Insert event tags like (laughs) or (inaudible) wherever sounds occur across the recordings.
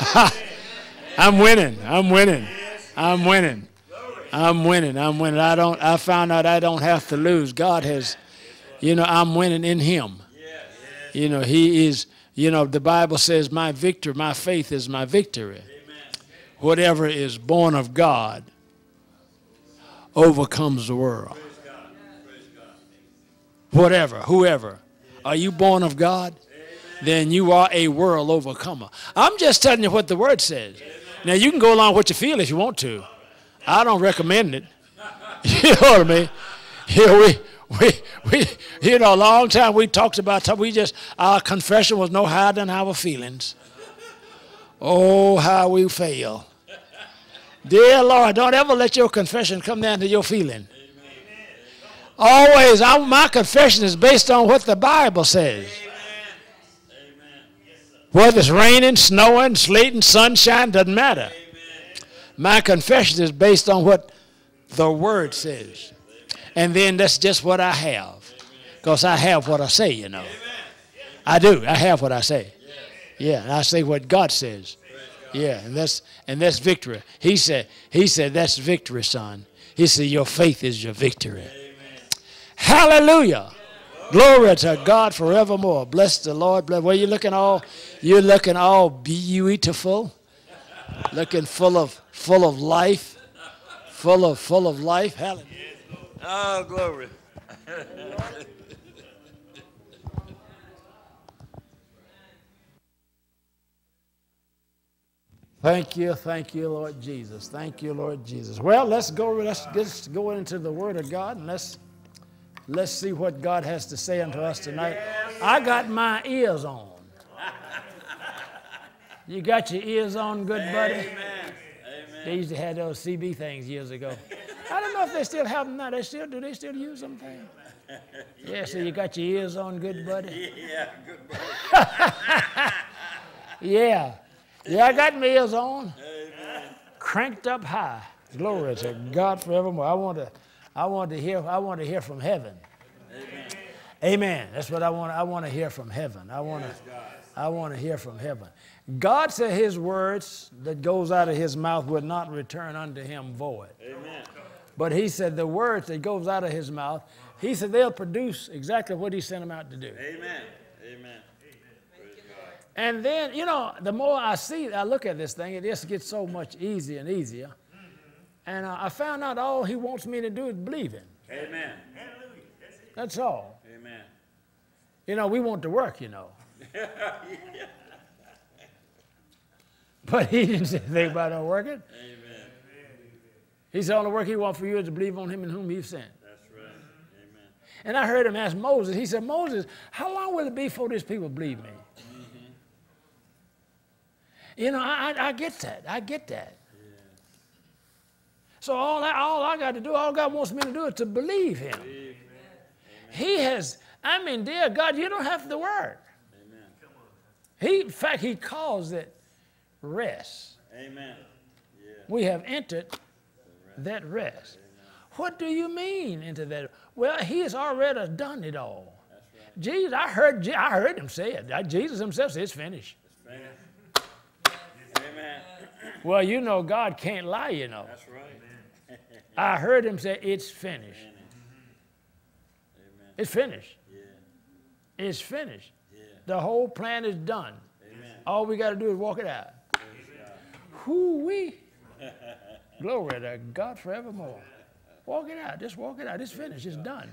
(laughs) I'm winning. I'm winning. I'm winning. I'm winning. I'm winning. I don't. I found out I don't have to lose. God has, you know, I'm winning in Him. You know, He is. You know, the Bible says, "My victor, my faith is my victory." Whatever is born of God overcomes the world. Whatever, whoever. Are you born of God? Then you are a world overcomer. I'm just telling you what the word says. Now you can go along with what you feel if you want to. I don't recommend it. (laughs) You know what I mean? We, we, we, you know, a long time we talked about, we just, our confession was no higher than our feelings. Oh, how we fail. Dear Lord, don't ever let your confession come down to your feeling. Always, I, my confession is based on what the Bible says. Whether it's raining, snowing, sleeting, sunshine, doesn't matter. My confession is based on what the Word says. And then that's just what I have. Because I have what I say, you know. I do. I have what I say. Yeah, and I say what God says. Yeah, and that's and that's victory. He said, he said, that's victory, son. He said, your faith is your victory. Hallelujah. Glory to God forevermore. Bless the Lord. Bless. Well, you're looking all, you're looking all beautiful, looking full of full of life, full of full of life. Hallelujah. Oh, glory. Thank you, thank you, Lord Jesus. Thank you, Lord Jesus. Well, let's go. Let's just go into the Word of God and let's let's see what God has to say unto us tonight. I got my ears on. You got your ears on, good buddy. Amen. They used to have those CB things years ago. I don't know if they still have them now. They still do. They still use them things. Yeah. So you got your ears on, good buddy. (laughs) Yeah, good buddy. (laughs) Yeah. Yeah, I got my ears on. Cranked up high. Glory to God forevermore. I want to I want to hear I want to hear from heaven. Amen. That's what I want I want to hear from heaven. I want to I want to hear from heaven. God said his words that goes out of his mouth would not return unto him void. Amen. But he said the words that goes out of his mouth, he said they'll produce exactly what he sent them out to do. Amen. Amen. And then, you know, the more I see, I look at this thing, it just gets so much easier and easier. And uh, I found out all he wants me to do is believe him. Amen. That's all. Amen. You know, we want to work, you know. yeah. (laughs) But he didn't say anything about not working. Amen. He said all the work he wants for you is to believe on him in whom he sent. That's right. Amen. And I heard him ask Moses, he said, Moses, how long will it be before these people believe me? You know, I, I, I get that. I get that. So all I, all I got to do, all God wants me to do is to believe him. He has, I mean, dear God, you don't have to work. Amen. He, in fact, he calls it rest. Amen. Yeah. We have entered that rest. What do you mean into that? Well, he has already done it all. Jesus, I heard, I heard him say it. Jesus himself said, it's finished. Amen. Amen. Well, you know, God can't lie, you know. That's right. I heard him say, it's finished. Amen. It's finished. Yeah. It's finished. Yeah. The whole plan is done. Amen. All we got to do is walk it out. Whoo wee. (laughs) Glory to God forevermore. Walk it out. Just walk it out. It's finished. It's done.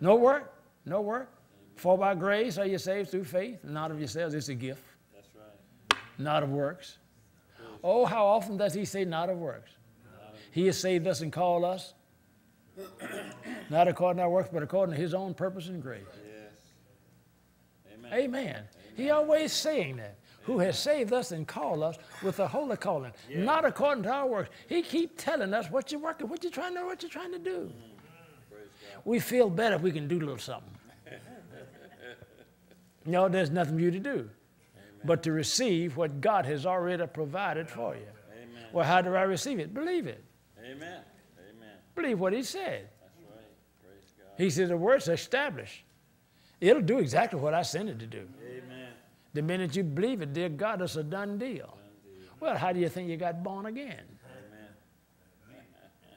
No work. No work. For by grace are you saved through faith, not of yourselves. It's a gift, That's right. not of works. Oh, how often does he say not of works? He has saved us and called us, (clears throat) not according to our works, but according to his own purpose and grace. Yes. Amen. Amen. He always saying that. Who has saved us and called us with a holy calling, not according to our works. He keep telling us what you're working, what you're trying to, what you're trying to do. God. We feel better if we can do a little something. (laughs) no, there's nothing for you to do, but to receive what God has already provided for you. Amen. Well, how do I receive it? Believe it. Amen. Amen. Believe what He said. That's right. Praise God. He said the word's established. It'll do exactly what I sent it to do. Amen. The minute you believe it, dear God, it's a done deal. Well, how do you think you got born again? Amen.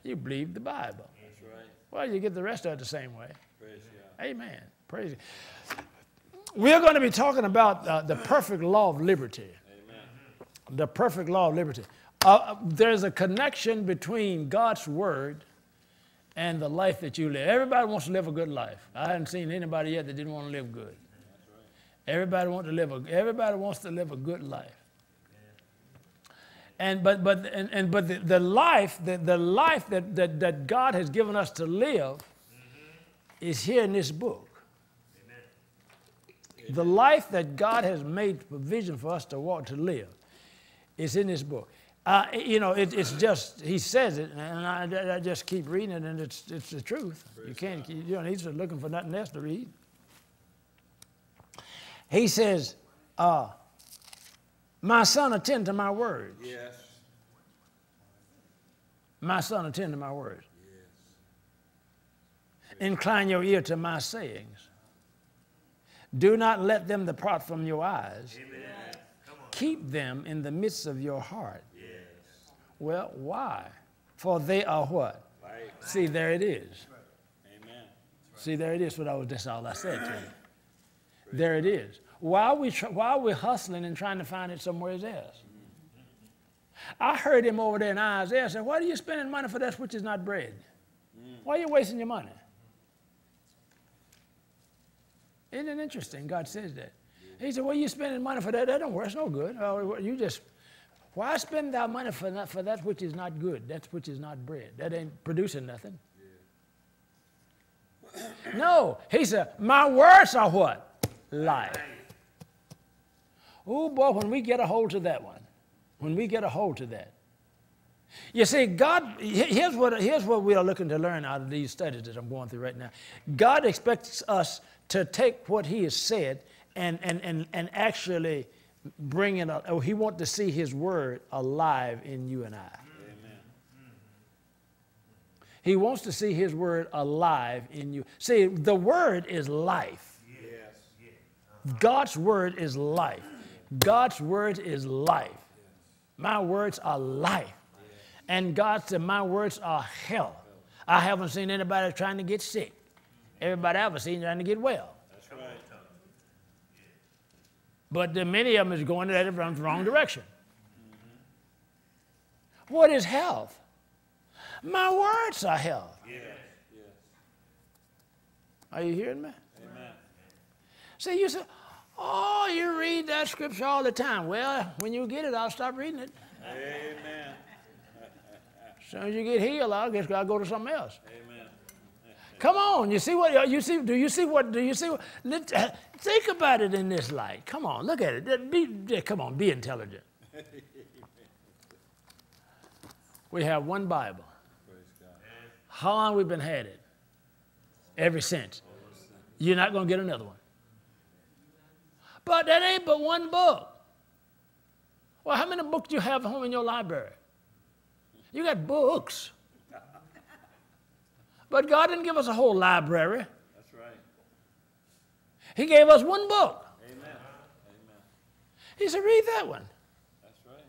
You believe the Bible. That's right. Well, you get the rest of it the same way. Praise God. Amen. Praise. God. We're going to be talking about uh, the perfect law of liberty. Amen. The perfect law of liberty. Uh, there's a connection between God's word and the life that you live. Everybody wants to live a good life. I haven't seen anybody yet that didn't want to live good. Everybody wants to live a, everybody wants to live a good life. And but but and, and but the, the life the, the life that, that, that God has given us to live is here in this book. The life that God has made provision for us to walk to live is in this book. Uh, you know, it, it's just, he says it, and I, I, just keep reading it, and it's, it's the truth. you can't, you don't need to looking for nothing else to read. He says, uh, My son, attend to my words. Yes. My son, attend to my words. Yes. Incline your ear to my sayings. Do not let them depart from your eyes. Keep them in the midst of your heart. Well, why? For they are what? Life. See, there it is. Amen. See, there it is. What I was. That's all I said to you. There it is. Why are we why are we hustling and trying to find it somewhere else? I heard him over there in Isaiah say, "Why are you spending money for that which is not bread? Why are you wasting your money?" Isn't it interesting? God says that. He said, "Well, you spending money for that? That don't work. It's no good. Oh, you just why spend thy money for that, for that which is not good, that which is not bread? That ain't producing nothing. no, he said, my words are what? Life. Oh boy, when we get a hold to that one, when we get a hold to that. You see, God, here's what, here's what we are looking to learn out of these studies that I'm going through right now. God expects us to take what He has said and, and, and, and actually bring it up. Oh, He wants to see His word alive in you and I. Amen. He wants to see His word alive in you. See, the word is life. Yes. God's word is life. God's word is life. My words are life. And God said, My words are health. I haven't seen anybody trying to get sick. Everybody I've ever seen trying to get well. But the, many of them is going in the wrong direction. What is health? My words are health. Yes. Yes. Are you hearing me? Amen. See, you say, oh, you read that scripture all the time. Well, when you get it, I'll stop reading it. Amen. As soon as you get healed, I guess I'll go to something else. Amen. Come on, you see what you see? Do you see what? Do you see? What, uh, think about it in this light. Come on, look at it. Be, come on, be intelligent. We have one Bible. How long we been had it? Ever since. You're not going to get another one. But that ain't but one book. Well, how many books do you have home in your library? You got books. But God didn't give us a whole library. That's right. He gave us one book. Amen. Amen. He said, read that one. That's right.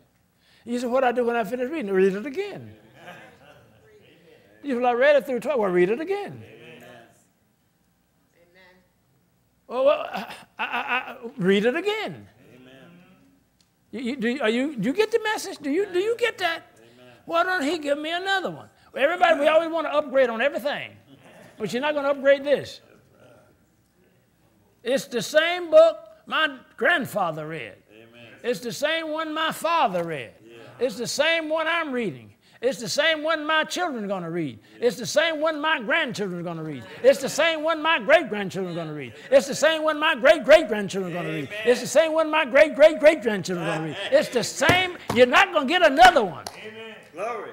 You said, what I do when I finish reading? Read it again. You said, I read it through 12. Well, read it again. Amen. Well, well I, I, I, read it again. Amen. You, you, do, are you, do you get the message? Do you, do you get that? Amen. Why don't he give me another one? Everybody, we always want to upgrade on everything, but you're not going to upgrade this. It's the same book my grandfather read. Amen. It's the same one my father read. It's the same one I'm reading. It's the same one my children are going to read. It's the same one my grandchildren are going to read. It's the same one my great grandchildren are going to read. It's the same one my great great grandchildren are going to read. It's the same one my great great great grandchildren are going to read. It's the same. You're not going to get another one. Glory. Glory.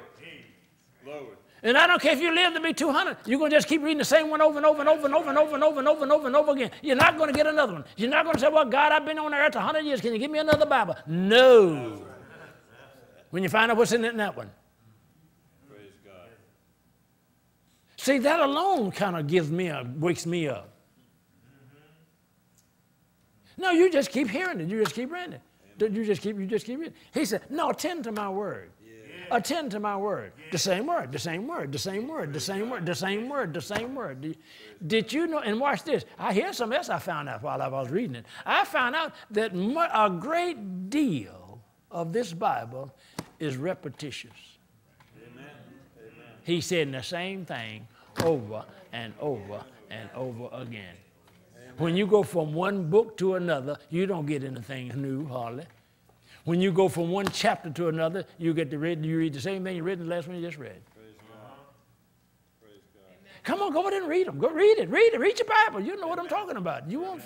And I don't care if you live to be 200, you're going to just keep reading the same one over and over and over and over and over and over and over and over and over again. You're not going to get another one. You're not going to say, Well, God, I've been on earth 100 years. Can you give me another Bible? No. When you find out what's in it in that one. Praise God. See, that alone kind of gives me a, wakes me up. No, you just keep hearing it. You just keep reading it. You just keep, you just keep reading. He said, no, attend to my word. Attend to my word. The same word, the same word, the same word, the same word, the same word, the same word. Did, you know? And watch this. I hear something else I found out while I was reading it. I found out that a great deal of this Bible is repetitious. Amen. He's saying the same thing over and over and over again. When you go from one book to another, you don't get anything new hardly. When you go from one chapter to another, you get to read, you read the same thing you read in the last one you just read. Praise God. Praise God. Come on, go ahead and read them. Go read it. Read it. Read your Bible. You know what I'm talking about. You won't.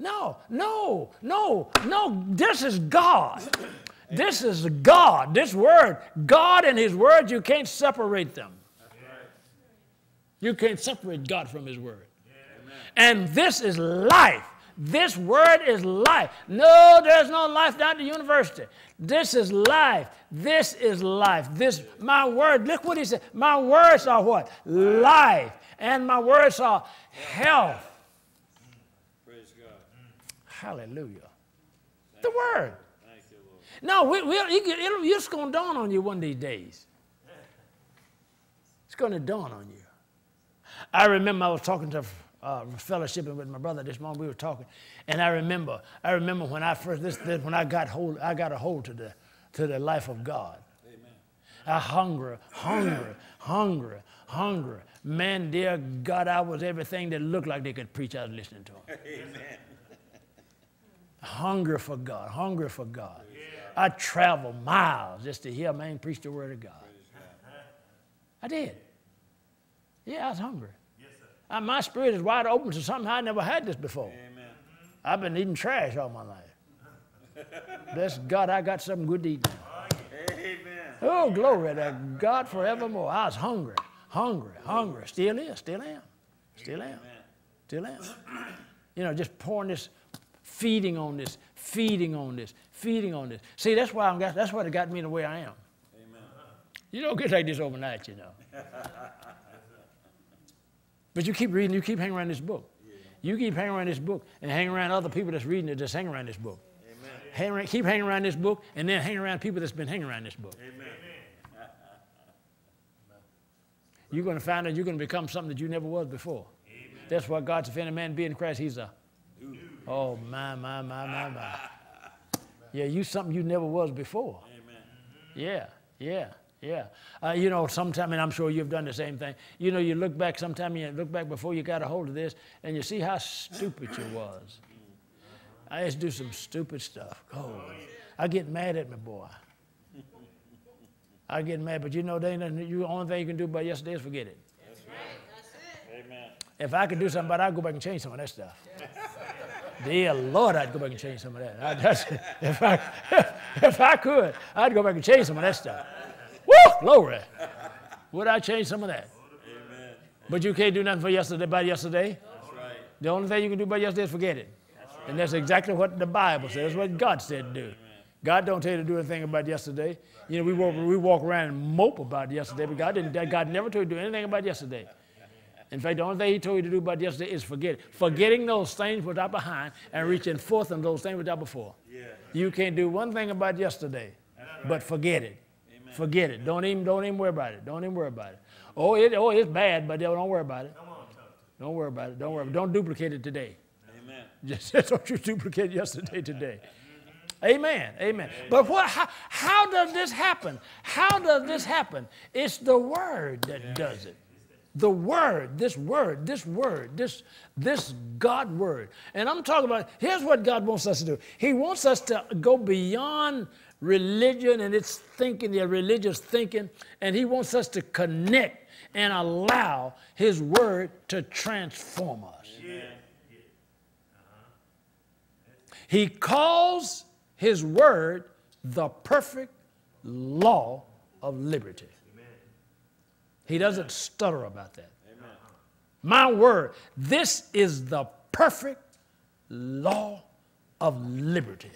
No, no, no, no. This is God. This is God. This word, God and His word, you can't separate them. You can't separate God from His word. And this is life. This word is life. No, there's no life down at the university. This is life. This is life. This, my word, look what he said. My words are what? Life. And my words are health. Praise God. Hallelujah. The word. Thank you, Lord. No, we, we, it, it's going to dawn on you one of these days. It's going to dawn on you. I remember I was talking to uh, fellowshipping with my brother this morning. We were talking, and I remember, I remember when I first this, this when I got hold, I got a hold to the to the life of God. Amen. I hunger, hunger, hunger, hunger. Man, dear God, I was everything that looked like they could preach. I was listening to him. Amen. hunger for God, hunger for God. Yeah. I traveled miles just to hear a man preach the word of God. God. I did. Yeah, I was hungry. Uh, my spirit is wide open to something I never had this before. Amen. I've been eating trash all my life. Bless God, I got something good to eat now. Amen. Oh, glory to God forevermore. I was hungry, hungry, hungry. Still is, still am, still am, still am. (clears throat) You know, just pouring this, feeding on this, feeding on this, feeding on this. See, that's why I'm that's what it got me the way I am. Amen. You don't get like this overnight, you know. (laughs) But you keep reading, you keep hanging around this book. Yeah. You keep hanging around this book and hang around other people that's reading it, just hang around this book. Hang around, keep hanging around this book and then hang around people that's been hanging around this book. Amen. (laughs) You're going to find out you're going to become something that you never was before. Amen. That's why God's if any man be in Christ, he's a. Oh, my, my, my, my, my. Yeah, you something you never was before. Amen. Yeah, yeah. Yeah. Uh, you know, sometime, and I'm sure you've done the same thing. You know, you look back, sometime you look back before you got a hold of this, and you see how stupid you was. I used to do some stupid stuff. Oh, I get mad at my boy. I get mad, but you know, they, nothing you, the only thing you can do about yesterday is forget it. That's right. Amen. If I could do something about it, I'd go back and change some of that stuff. Dear Lord, I'd go back and change some of that. I, if, I, (laughs) if I could, I'd go back and change some of that stuff. Woo! Glory. Would I change some of that? Amen. But you can't do nothing for yesterday by yesterday. That's right. The only thing you can do by yesterday is forget it. That's right. And that's exactly what the Bible says, what God said to do. Amen. God don't tell you to do anything about yesterday. You know, we walk, we walk around and mope about yesterday, but God didn't. God never told you to do anything about yesterday. In fact, the only thing He told you to do about yesterday is forget it. Forgetting those things which are behind and reaching forth on those things which are before. Yeah. You can't do one thing about yesterday, but forget it. Forget it. Don't even, don't even worry about it. Don't even worry about it. Oh, it, oh it's bad, but don't worry about it. Don't worry about it. Don't worry. Don't duplicate it today. Amen. (laughs) Just don't you duplicate yesterday today. Amen. Amen. But what? How, how, does this happen? How does this happen? It's the word that does it. The word, this word, this word, this this God word. And I'm talking about. Here's what God wants us to do. He wants us to go beyond religion and its thinking, their religious thinking, and he wants us to connect and allow his word to transform us. He calls his word the perfect law of liberty. He doesn't stutter about that. My word, this is the perfect law of liberty.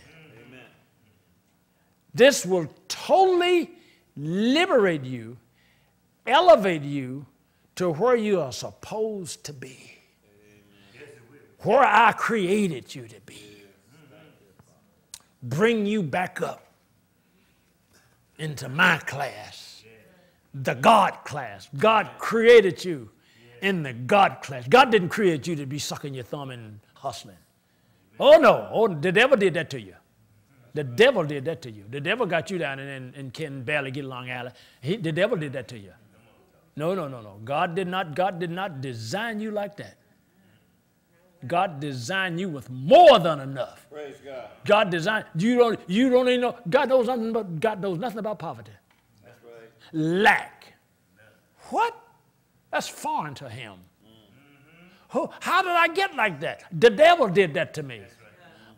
This will totally liberate you, elevate you to where you are supposed to be, where I created you to be. bring you back up into my class, the God class. God created you in the God class. God didn't create you to be sucking your thumb and hustling. Oh, no. Oh, the devil did that to you. The devil did that to you. The devil got you down and, and, and can barely get along alley. He, the devil did that to you. No, no, no, no. God did not, God did not design you like that. God designed you with more than enough. Praise God. God designed you don't you don't even know God knows nothing but God knows nothing about poverty. That's right. Lack. What? That's foreign to him. Mm-hmm. Who, how did I get like that? The devil did that to me.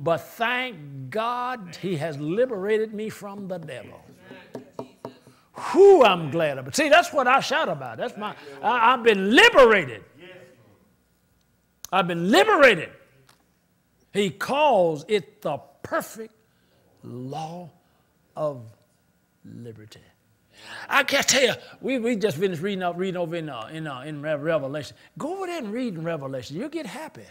But thank God he has liberated me from the devil. Who I'm glad about. See, that's what I shout about. That's my I, I've been liberated. I've been liberated. He calls it the perfect law of liberty. I can't tell you, we, we just finished reading, up, reading over in, uh, in, uh, in Revelation. Go over there and read in Revelation. You'll get happy.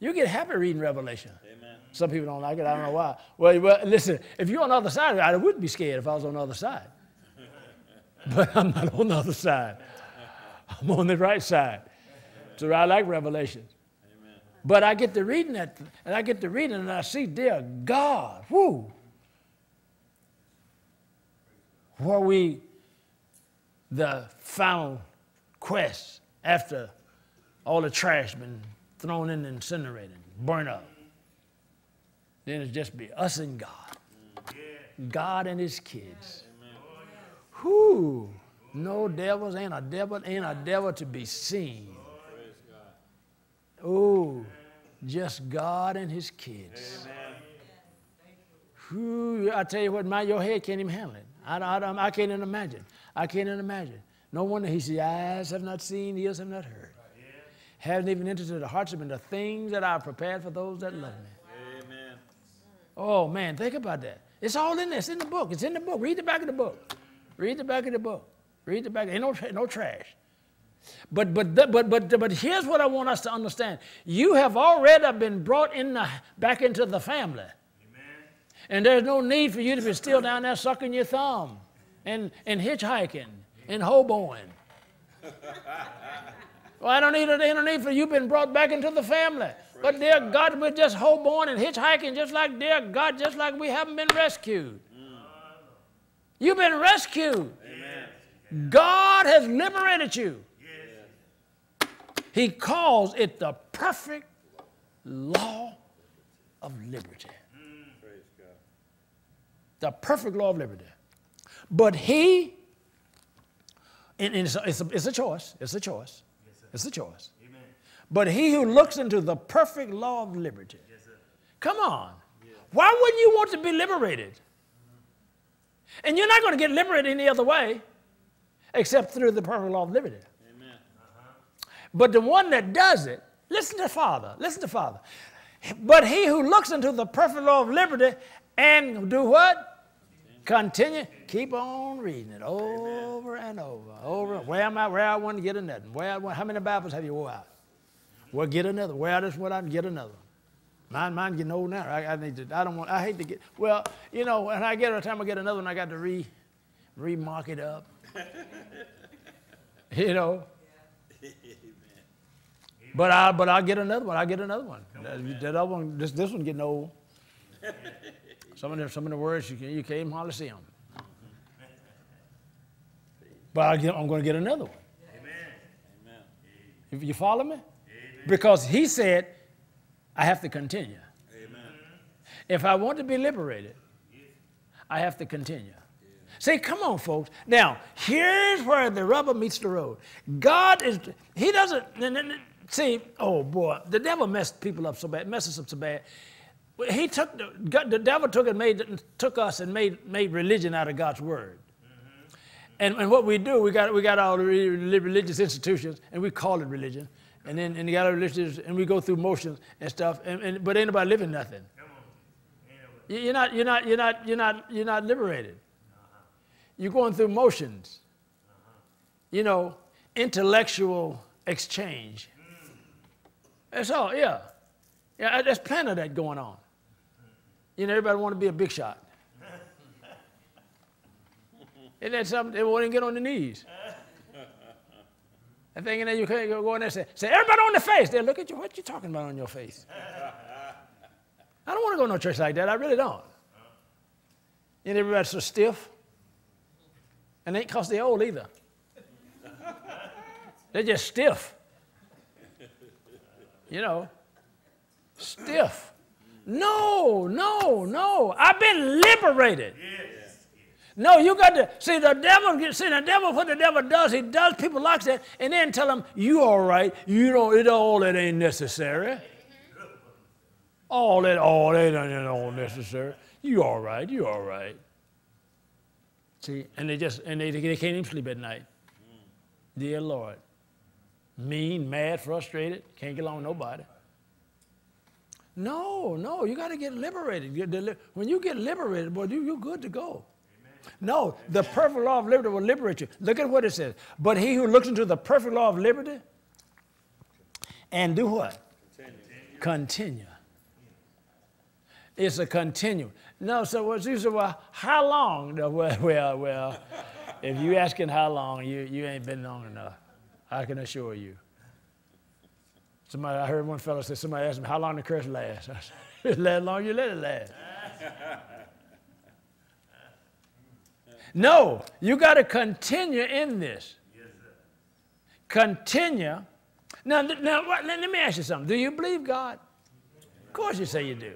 You'll get happy reading Revelation. Amen. Some people don't like it. I don't know why. Well, well, listen, if you're on the other side, I wouldn't be scared if I was on the other side. (laughs) But I'm not on the other side. I'm on the right side. So I like Revelation. But I get to reading that, and I get to reading, and I see, dear God, whoo, where we, the final quest after all the trash been thrown in the incinerator, burnt up. Then it's just be us and God. God and his kids. Whoo, no devils, ain't a devil, ain't a devil to be seen. Oh, just God and his kids. Whew, I tell you what, my, your head can't even handle it. I, I, I, I can't even imagine. I can't even imagine. No wonder he says, eyes have not seen, ears have not heard. Haven't even entered into the hearts of men the things that I have prepared for those that love me. Amen. Oh man, think about that. It's all in there. It's in the book. It's in the book. Read the back of the book. Read the back of the book. Read the back. Ain't no, no trash. But, but, but, but, but here's what I want us to understand. You have already been brought in the, back into the family. Amen. And there's no need for you to be still down there sucking your thumb and, and hitchhiking and hoboing. (laughs) well, I don't need it. Need for you've been brought back into the family. But dear God, we're just hoboing and hitchhiking just like dear God, just like we haven't been rescued. You've been rescued. God has liberated you. He calls it the perfect law of liberty. Praise God. The perfect law of liberty. But he, and it's, a, it's, a, it's a choice, it's a choice, it's a choice. Amen. But he who looks into the perfect law of liberty, come on, why wouldn't you want to be liberated? And you're not going to get liberated any other way except through the perfect law of liberty. Amen. Uh-huh. But the one that does it, listen to Father, listen to Father. But he who looks into the perfect law of liberty and do what? Continue, keep on reading it over and over, over. Where am I? Where I want to get another? Where I want, how many Bibles have you wore out? Well, get another. Where i this one? I get another. Mine, mine getting old now. I, I need to. I don't want. I hate to get. Well, you know, when I get a time I get another one, I got to re, remark it up. (laughs) you know. But I but I'll get another one. I'll get another one. That, that other one, this this one getting old. Some of the some of the words you can you can't even hardly see them. But I I'm going to get another one. Amen. You, you follow me? Because he said, I have to continue. Amen. If I want to be liberated, I have to continue. Say, come on, folks. Now, here's where the rubber meets the road. God is, He doesn't, see, oh boy, the devil messed people up so bad, messes up so bad. He took, the, the devil took and made, took us and made, made religion out of God's word. And, and what we do, we got, we got all the religious institutions, and we call it religion. And then and you got our religious, and we go through motions and stuff, and, and, but ain't nobody living nothing. You- You're not, you're not, you're not, you're not, you're not liberated. You're going through motions. You know, intellectual exchange. That's all, yeah. Yeah, there's plenty of that going on. You know, everybody want to be a big shot. (laughs) Isn't that something? They won't get on their knees. I think that you can't go in there and say, say, everybody on the face. They look at you, what you talking about on your face? (laughs) I don't want to go to no church like that. I really don't. And everybody's so stiff. And ain't because they're old either. (laughs) They're just stiff. You know, stiff. No, no, no. I've been liberated. No, you got to see the devil. See the devil. What the devil does, he does people like that, and then tell them you all right. You don't. It all that ain't necessary. All that, all that ain't all necessary. You all right. You all right. See, and they just and they, they can't even sleep at night. Dear Lord, mean, mad, frustrated, can't get along with nobody. No, no, you got to get liberated. When you get liberated, boy, you, you're good to go. No, the perfect law of liberty will liberate you. Look at what it says. But he who looks into the perfect law of liberty and do what? Continue. Continue. It's a continue. No, so what you say, well, how long? No, Well, well, well, if you're asking how long, you, you ain't been long enough. I can assure you. Somebody, I heard one fellow say, somebody asked him, how long the curse lasts? I said, let long you let it last. (laughs) No, you got to continue in this. Continue. Now, now what, let, me ask you something. Do you believe God? Of course you say you do.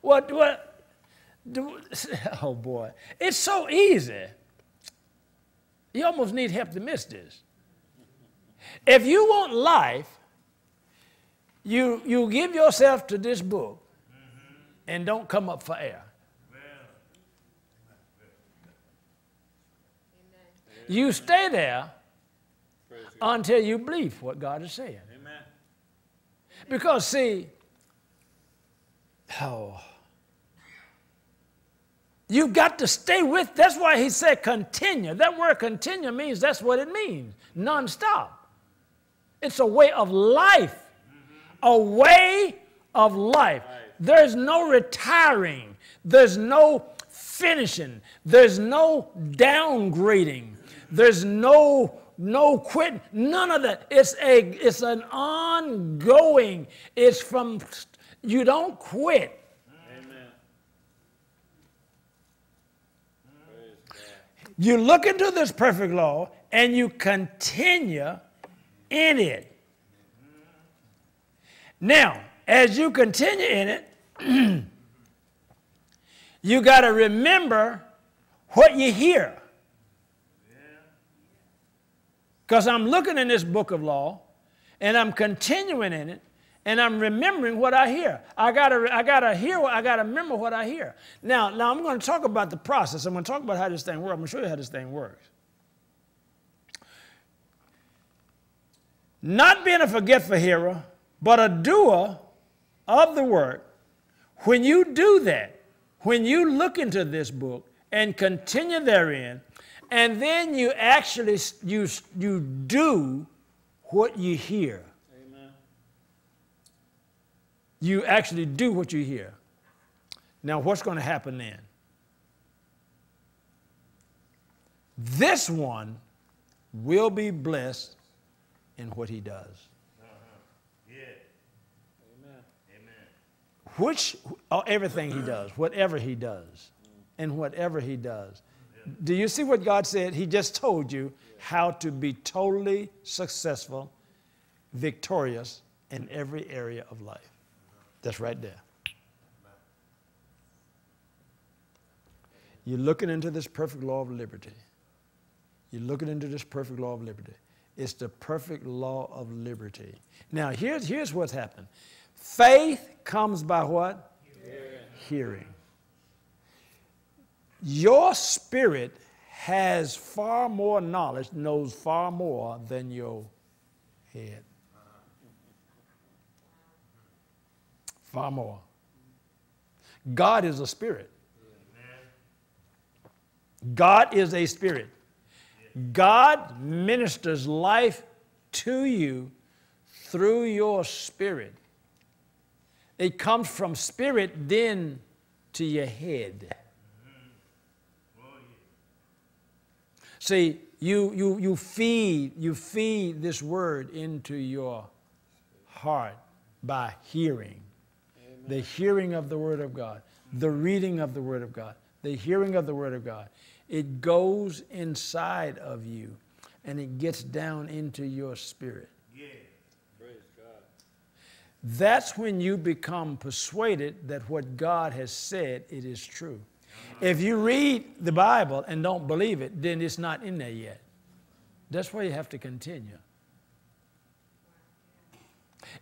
What, what, do, (laughs) oh boy, it's so easy. You almost need help to miss this. If you want life, you, you give yourself to this book and don't come up for air. You stay there until you believe what God is saying. Amen. Because, see, oh, you've got to stay with, that's why he said continue. That word continue means that's what it means nonstop. It's a way of life, a way of life. There's no retiring, there's no finishing, there's no downgrading, there's no no quitting, none of that. It's a it's an ongoing. It's from you don't quit. Amen. You look into this perfect law and you continue in it. Now, as you continue in it, (clears throat) you got to remember what you hear. Because I'm looking in this book of law and I'm continuing in it and I'm remembering what I hear. I gotta, I gotta hear, what, I gotta remember what I hear. Now, now I'm going to talk about the process. I'm going to talk about how this thing works. I'm to show you how this thing works. Not being a forgetful hearer, but a doer of the work. When you do that, when you look into this book and continue therein, and then you actually you, you do what you hear. Amen. You actually do what you hear. Now, what's going to happen then? This one will be blessed in what he does. Amen. Amen. Which, oh, everything he does, whatever he does, and whatever he does. Do you see what God said? He just told you how to be totally successful, victorious in every area of life. That's right there. You're looking into this perfect law of liberty. You're looking into this perfect law of liberty. It's the perfect law of liberty. Now, here's, here's what's happened faith comes by what? Hearing. Hearing. Your spirit has far more knowledge, knows far more than your head. Far more. God is a spirit. God is a spirit. God ministers life to you through your spirit. It comes from spirit, then to your head. See, you, you, you feed, you feed this word into your heart by hearing. The hearing of the word of God, the reading of the word of God, the hearing of the word of God. It goes inside of you and it gets down into your spirit. Yeah. Praise God. That's when you become persuaded that what God has said it is true. If you read the Bible and don't believe it, then it's not in there yet. That's why you have to continue.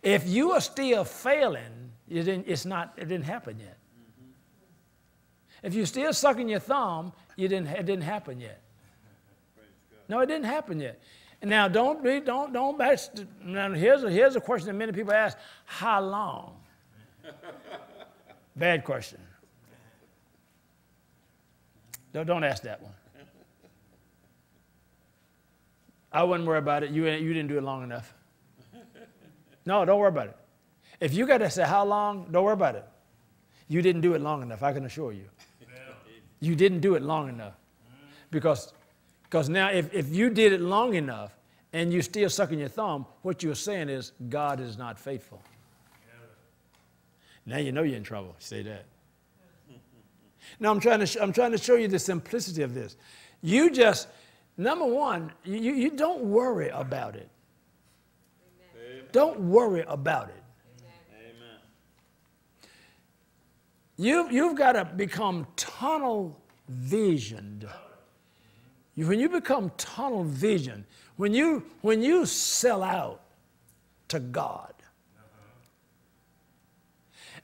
If you are still failing, it didn't, it's not, it didn't happen yet. If you're still sucking your thumb, you didn't, it didn't happen yet. No, it didn't happen yet. Now, don't read, don't, don't. That's, now, here's a, here's a question that many people ask: How long? Bad question. Don't, don't ask that one. I wouldn't worry about it. You, you didn't do it long enough. No, don't worry about it. If you got to say how long, don't worry about it. You didn't do it long enough, I can assure you. You didn't do it long enough. Because, because now, if, if you did it long enough and you're still sucking your thumb, what you're saying is, God is not faithful. Now you know you're in trouble. Say that. Now I'm trying to, sh- I'm trying to show you the simplicity of this. You just, number one, you, you don't worry about it. Don't worry about it. Amen. You, you've got to become tunnel visioned. You, when you become tunnel vision, when you, when you sell out to God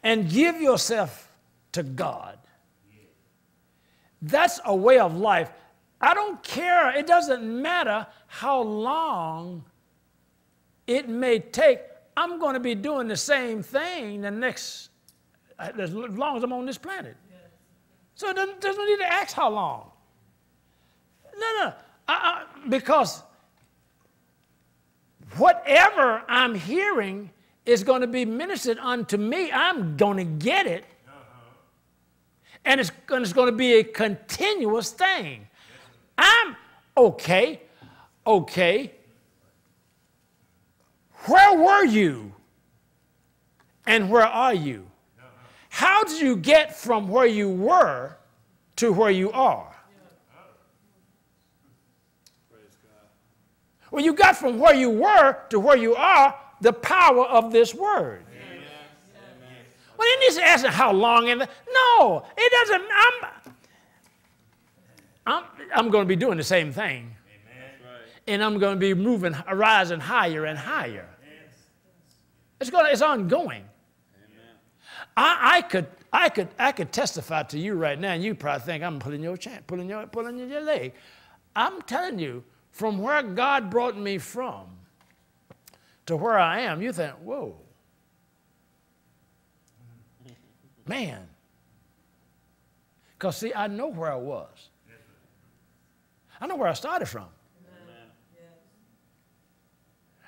and give yourself to God, that's a way of life. I don't care, it doesn't matter how long it may take. I'm going to be doing the same thing the next, as long as I'm on this planet. So it doesn't, doesn't need to ask how long. No, no, I, I, because whatever I'm hearing is going to be ministered unto me. I'm going to get it. Uh-huh. And it's, and it's going to be a continuous thing. I'm okay, okay. Where were you? And where are you? How did you get from where you were to where you are? Well, you got from where you were to where you are the power of this word. Well, it needs to ask how long and no, it doesn't. I'm, I'm, I'm going to be doing the same thing, and I'm going to be moving, rising higher and higher. It's going. It's ongoing. I, I could, I could, I could testify to you right now, and you probably think I'm pulling your chan pulling your, pulling your leg. I'm telling you, from where God brought me from to where I am, you think, whoa, man. Because see, I know where I was. I know where I started from.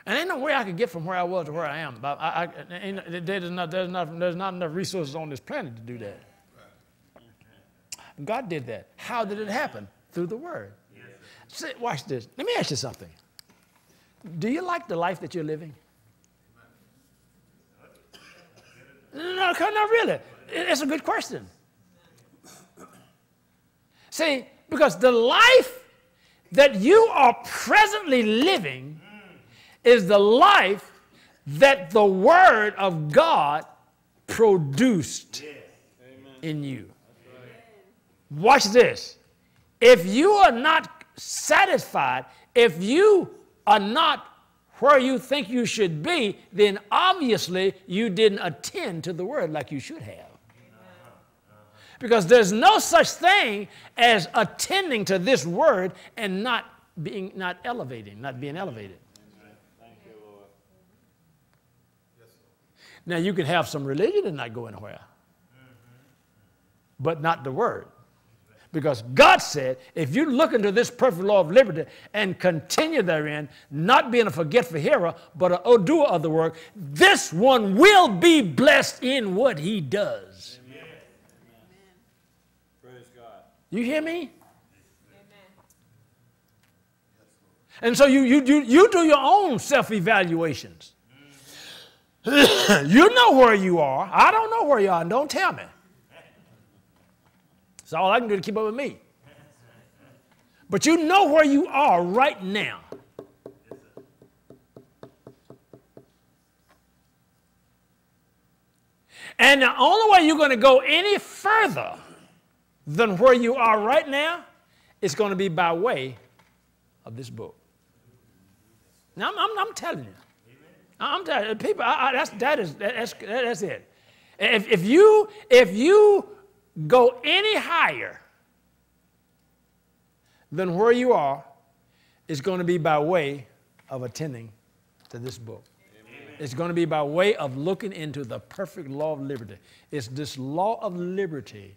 And ain't no way I could get from where I was to where I am. But I, I, there's, not, there's, not, there's not enough resources on this planet to do that. God did that. How did it happen? Through the Word. See, watch this. Let me ask you something. Do you like the life that you're living? No, no, not really. It- It's a good question. See, because the life that you are presently living is the life that the Word of God produced in you. Watch this. If you are not satisfied, if you are not where you think you should be, then obviously you didn't attend to the Word like you should have. Because there's no such thing as attending to this Word and not being not elevating, not being elevated. Thank you, Lord. Now, you can have some religion and not go anywhere, but not the word. Because God said, if you look into this perfect law of liberty and continue therein, not being a forgetful hearer, but a doer of the work, this one will be blessed in what he does. Amen. Praise God. You hear me? Amen. And so you, you, you, you do your own self evaluations. (coughs) you know where you are. I don't know where you are, and don't tell me. It's all I can do to keep up with me. But you know where you are right now. And the only way you're going to go any further than where you are right now is going to be by way of this book. Now, I'm, I'm, I'm telling you. I'm telling you, people, I, I, that's, that is, that's, that's it. If, if, you, if you go any higher than where you are, it's going to be by way of attending to this book. Amen. It's going to be by way of looking into the perfect law of liberty. It's this law of liberty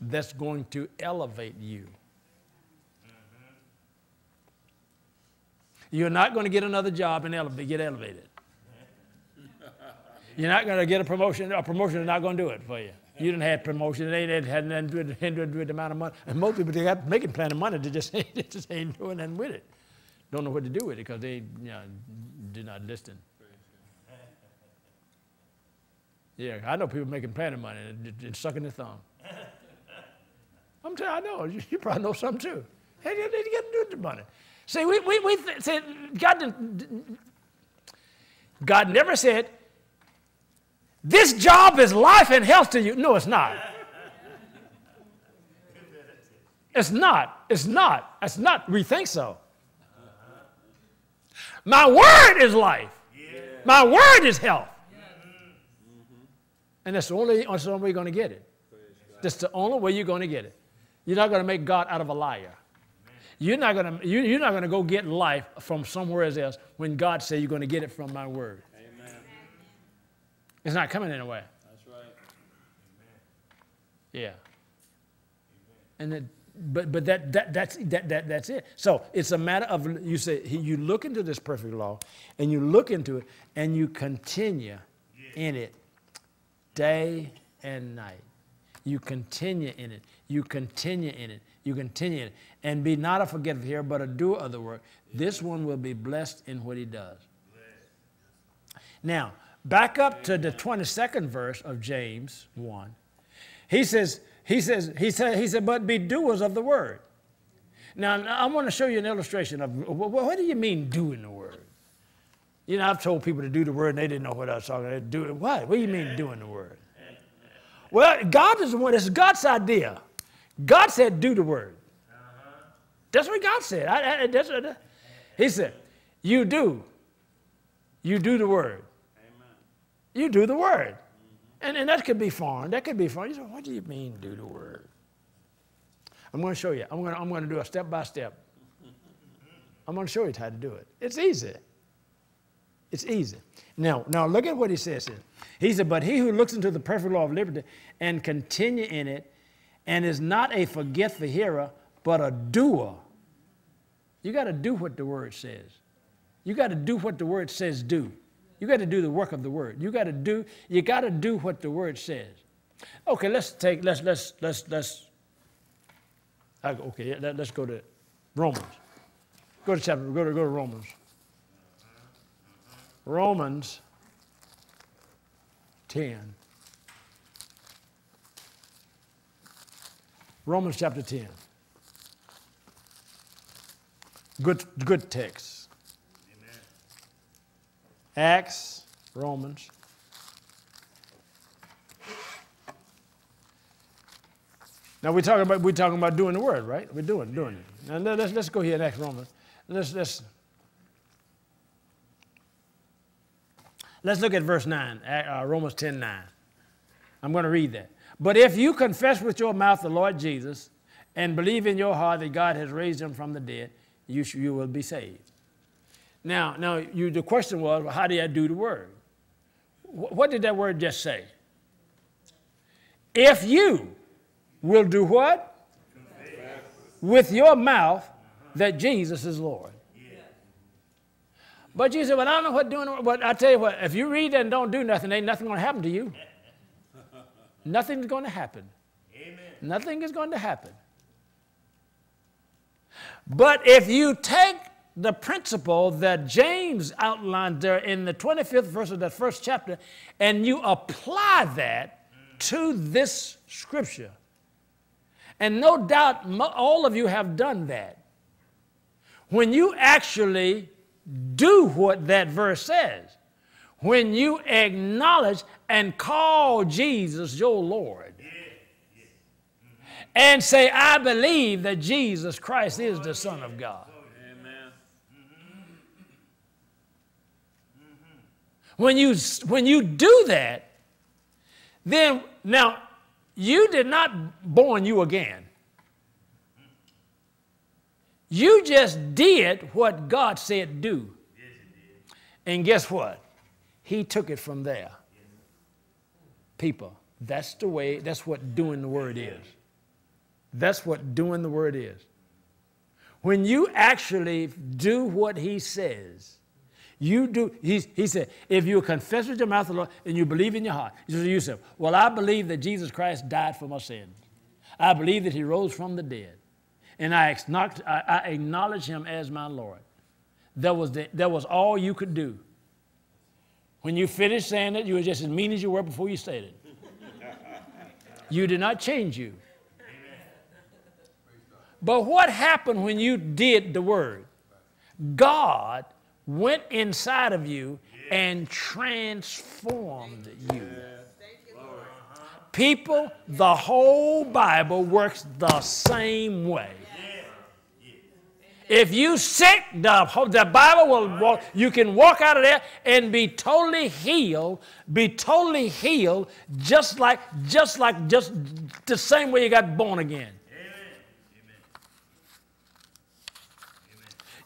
that's going to elevate you. Mm-hmm. You're not going to get another job and elevate, get elevated. You're not going to get a promotion. A promotion is not going to do it for you. You didn't have promotion. They, they had nothing to do, with, the amount of money. And most people, they got making plenty of money. They just, (laughs) they just ain't doing nothing with it. Don't know what to do with it because they you know, did not listen. Yeah, I know people making plenty of money and, and sucking their thumb. (laughs) I'm telling you, I know. You, you, probably know some too. Hey, they, they get to do with the money. See, we, we, we say God, God never said, this job is life and health to you. No, it's not. It's not. It's not. It's not. We think so. My word is life. My word is health. And that's the only, that's the only way you're going to get it. That's the only way you're going to get it. You're not going to make God out of a liar. You're not going to, you're not going to go get life from somewhere else when God said you're going to get it from my word. It's not coming anyway. That's right. Yeah. And it, but but that, that that's that, that that's it. So it's a matter of you say you look into this perfect law, and you look into it, and you continue in it, day and night. You continue in it. You continue in it. You continue in it, and be not a forgetful here, but a doer of the work. This one will be blessed in what he does. Now, Back up to the 22nd verse of James 1. He says, he says, he said, he said, but be doers of the word. Now, I want to show you an illustration of what do you mean doing the word? You know, I've told people to do the word and they didn't know what I was talking about. Do it. What? What do you mean doing the word? Well, God is the one, it's God's idea. God said, do the word. That's what God said. I, I, what, he said, you do. You do the word. You do the word. And, and that could be foreign. That could be foreign. You say, what do you mean, do the word? I'm going to show you. I'm going to, I'm going to do a step by step. I'm going to show you how to do it. It's easy. It's easy. Now, now look at what he says here. He said, But he who looks into the perfect law of liberty and continue in it, and is not a forgetful hearer, but a doer. You got to do what the word says. You got to do what the word says do. You got to do the work of the word. You got to do, you got to do what the word says. Okay, let's take, let's, let's, let's, let's, okay, let, us go to Romans. Go to chapter, go to, go to Romans. Romans 10. Romans chapter 10. Good, good text. Acts, Romans. Now we're talking about we're talking about doing the word, right? We're doing doing it. Now let's let's go here next Romans. Let's let's let's look at verse nine, uh, Romans 10, 9. I'm going to read that. But if you confess with your mouth the Lord Jesus and believe in your heart that God has raised him from the dead, you, you will be saved. Now, now you, the question was, well, how do I do the word? What did that word just say? If you will do what? with your mouth that Jesus is Lord. But you say, well, I don't know what doing. But I tell you what, if you read that and don't do nothing, ain't nothing going to happen to you. (laughs) Nothing's going to happen. Amen. Nothing is going to happen. But if you take the principle that James outlined there in the 25th verse of that first chapter and you apply that to this scripture, and no doubt all of you have done that, when you actually do what that verse says, when you acknowledge and call Jesus your Lord, and say, I believe that Jesus Christ is the Son of God. When you, when you do that, then now you did not born you again. You just did what God said do. And guess what? He took it from there. People, that's the way, that's what doing the word is. That's what doing the word is. When you actually do what he says, you do, he, he said, if you confess with your mouth the Lord and you believe in your heart, you say yourself, Well, I believe that Jesus Christ died for my sins. I believe that he rose from the dead. And I acknowledge, I, I acknowledge him as my Lord. That was, the, that was all you could do. When you finished saying it, you were just as mean as you were before you said it. you did not change you. But what happened when you did the word? God went inside of you and transformed you. People, the whole Bible works the same way. If you sick, the, the Bible will walk, you can walk out of there and be totally healed, be totally healed, just like, just like, just the same way you got born again.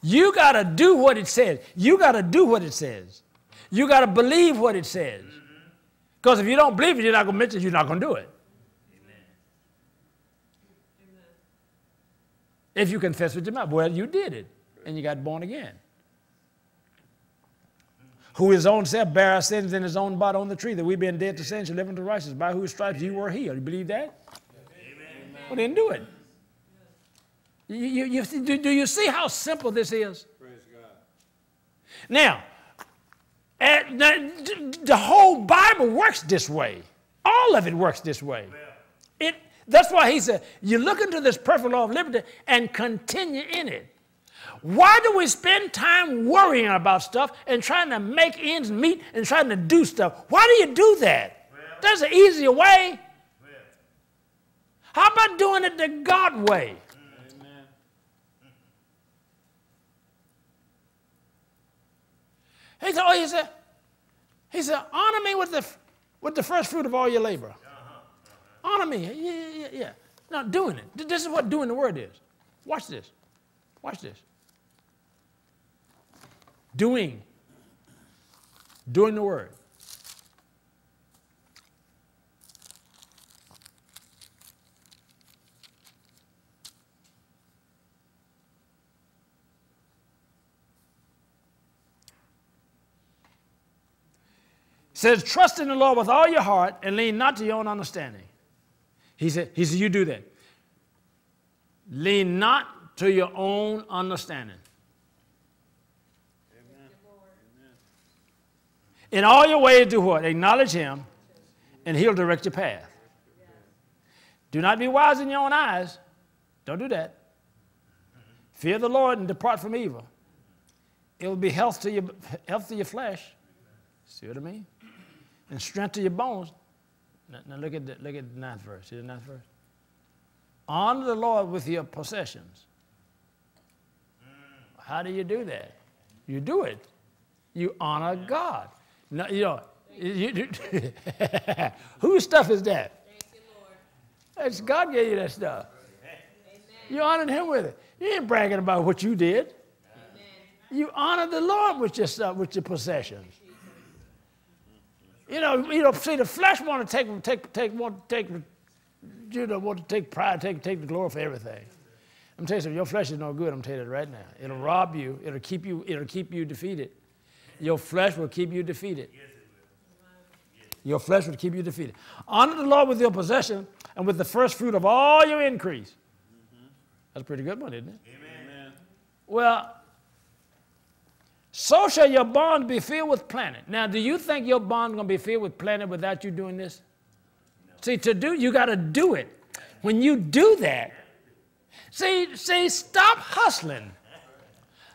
You got to do what it says. You got to do what it says. You got to believe what it says. Because if you don't believe it, you're not going to mention it, you're not going to do it. If you confess with your mouth, well, you did it, and you got born again. Who his own self bare our sins in his own body on the tree, that we being dead to sin should live unto righteousness, by whose stripes you were healed. You believe that? Well, then do it. You, you, do, do you see how simple this is? Praise God. Now, eh, and the, the whole Bible works this way. All of it works this way. It, that's why he said, you look into this perfect law of liberty and continue in it. Why do we spend time worrying about stuff and trying to make ends meet and trying to do stuff? Why do you do that? There's an easier way. How about doing it the God way? He said, oh, he said, he said, honor me with the, with the first fruit of all your labor. Uh-huh. Honor me. Yeah, yeah, yeah, yeah. Now, doing it. This is what doing the word is. Watch this. Watch this. Doing. Doing the word. Says, trust in the Lord with all your heart and lean not to your own understanding. He said, he said, you do that. Lean not to your own understanding. Amen. In all your ways, do what? Acknowledge him, and he'll direct your path. Do not be wise in your own eyes. Don't do that. Fear the Lord and depart from evil. It will be health to your, health to your flesh. See what I mean? And strength to your bones. Now, now look, at the, look at the ninth verse. See the ninth verse? Honor the Lord with your possessions. How do you do that? You do it. You honor God. No, you know, you, you, (laughs) whose stuff is that? That's God gave you that stuff. You honored Him with it. You ain't bragging about what you did. You honor the Lord with your stuff, with your possessions. You know, you know. See, the flesh want to take, take, take, want to take, you know, want to take pride, take, take the glory for everything. I'm telling you something, your flesh is no good, I'm telling you that right now. It'll rob you, it'll keep you, it'll keep you defeated. Your flesh will keep you defeated. Your flesh will keep you defeated. Honor the Lord with your possession and with the first fruit of all your increase. That's a pretty good one, isn't it? Amen. Well, so shall your bond be filled with planet. Now, do you think your bond going to be filled with planet without you doing this? See, to do, you got to do it. When you do that, see, see, stop hustling.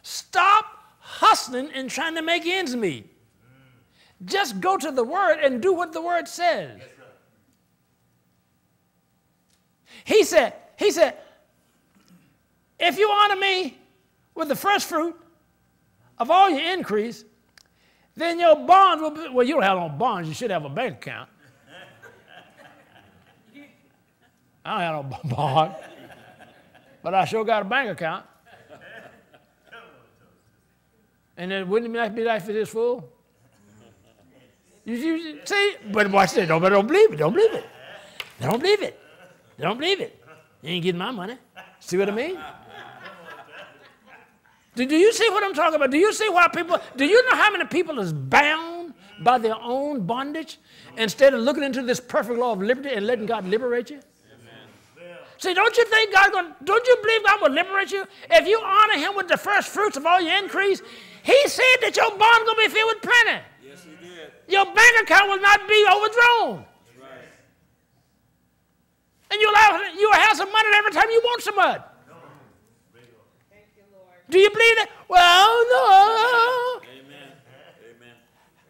Stop hustling and trying to make ends meet. Just go to the Word and do what the Word says. He said, He said, if you honor me with the first fruit of all your increase, then your bonds will be, well, you don't have no bonds, you should have a bank account. I don't have no (laughs) bond, but I sure got a bank account. And then wouldn't it be nice for this fool? You, you see, but watch this. Don't, don't believe it. Don't believe it. They don't believe it. They don't believe it. You ain't getting my money. See what I mean? Do, do you see what I'm talking about? Do you see why people, do you know how many people is bound by their own bondage instead of looking into this perfect law of liberty and letting God liberate you? See, don't you think God going don't you believe God will liberate you? If you honor him with the first fruits of all your increase, he said that your bond gonna be filled with plenty. Yes, he did. Your bank account will not be overdrawn. That's right. And you'll have, you'll have some money every time you want some money. Thank you, Lord. Do you believe that? Well, no. Amen. Amen.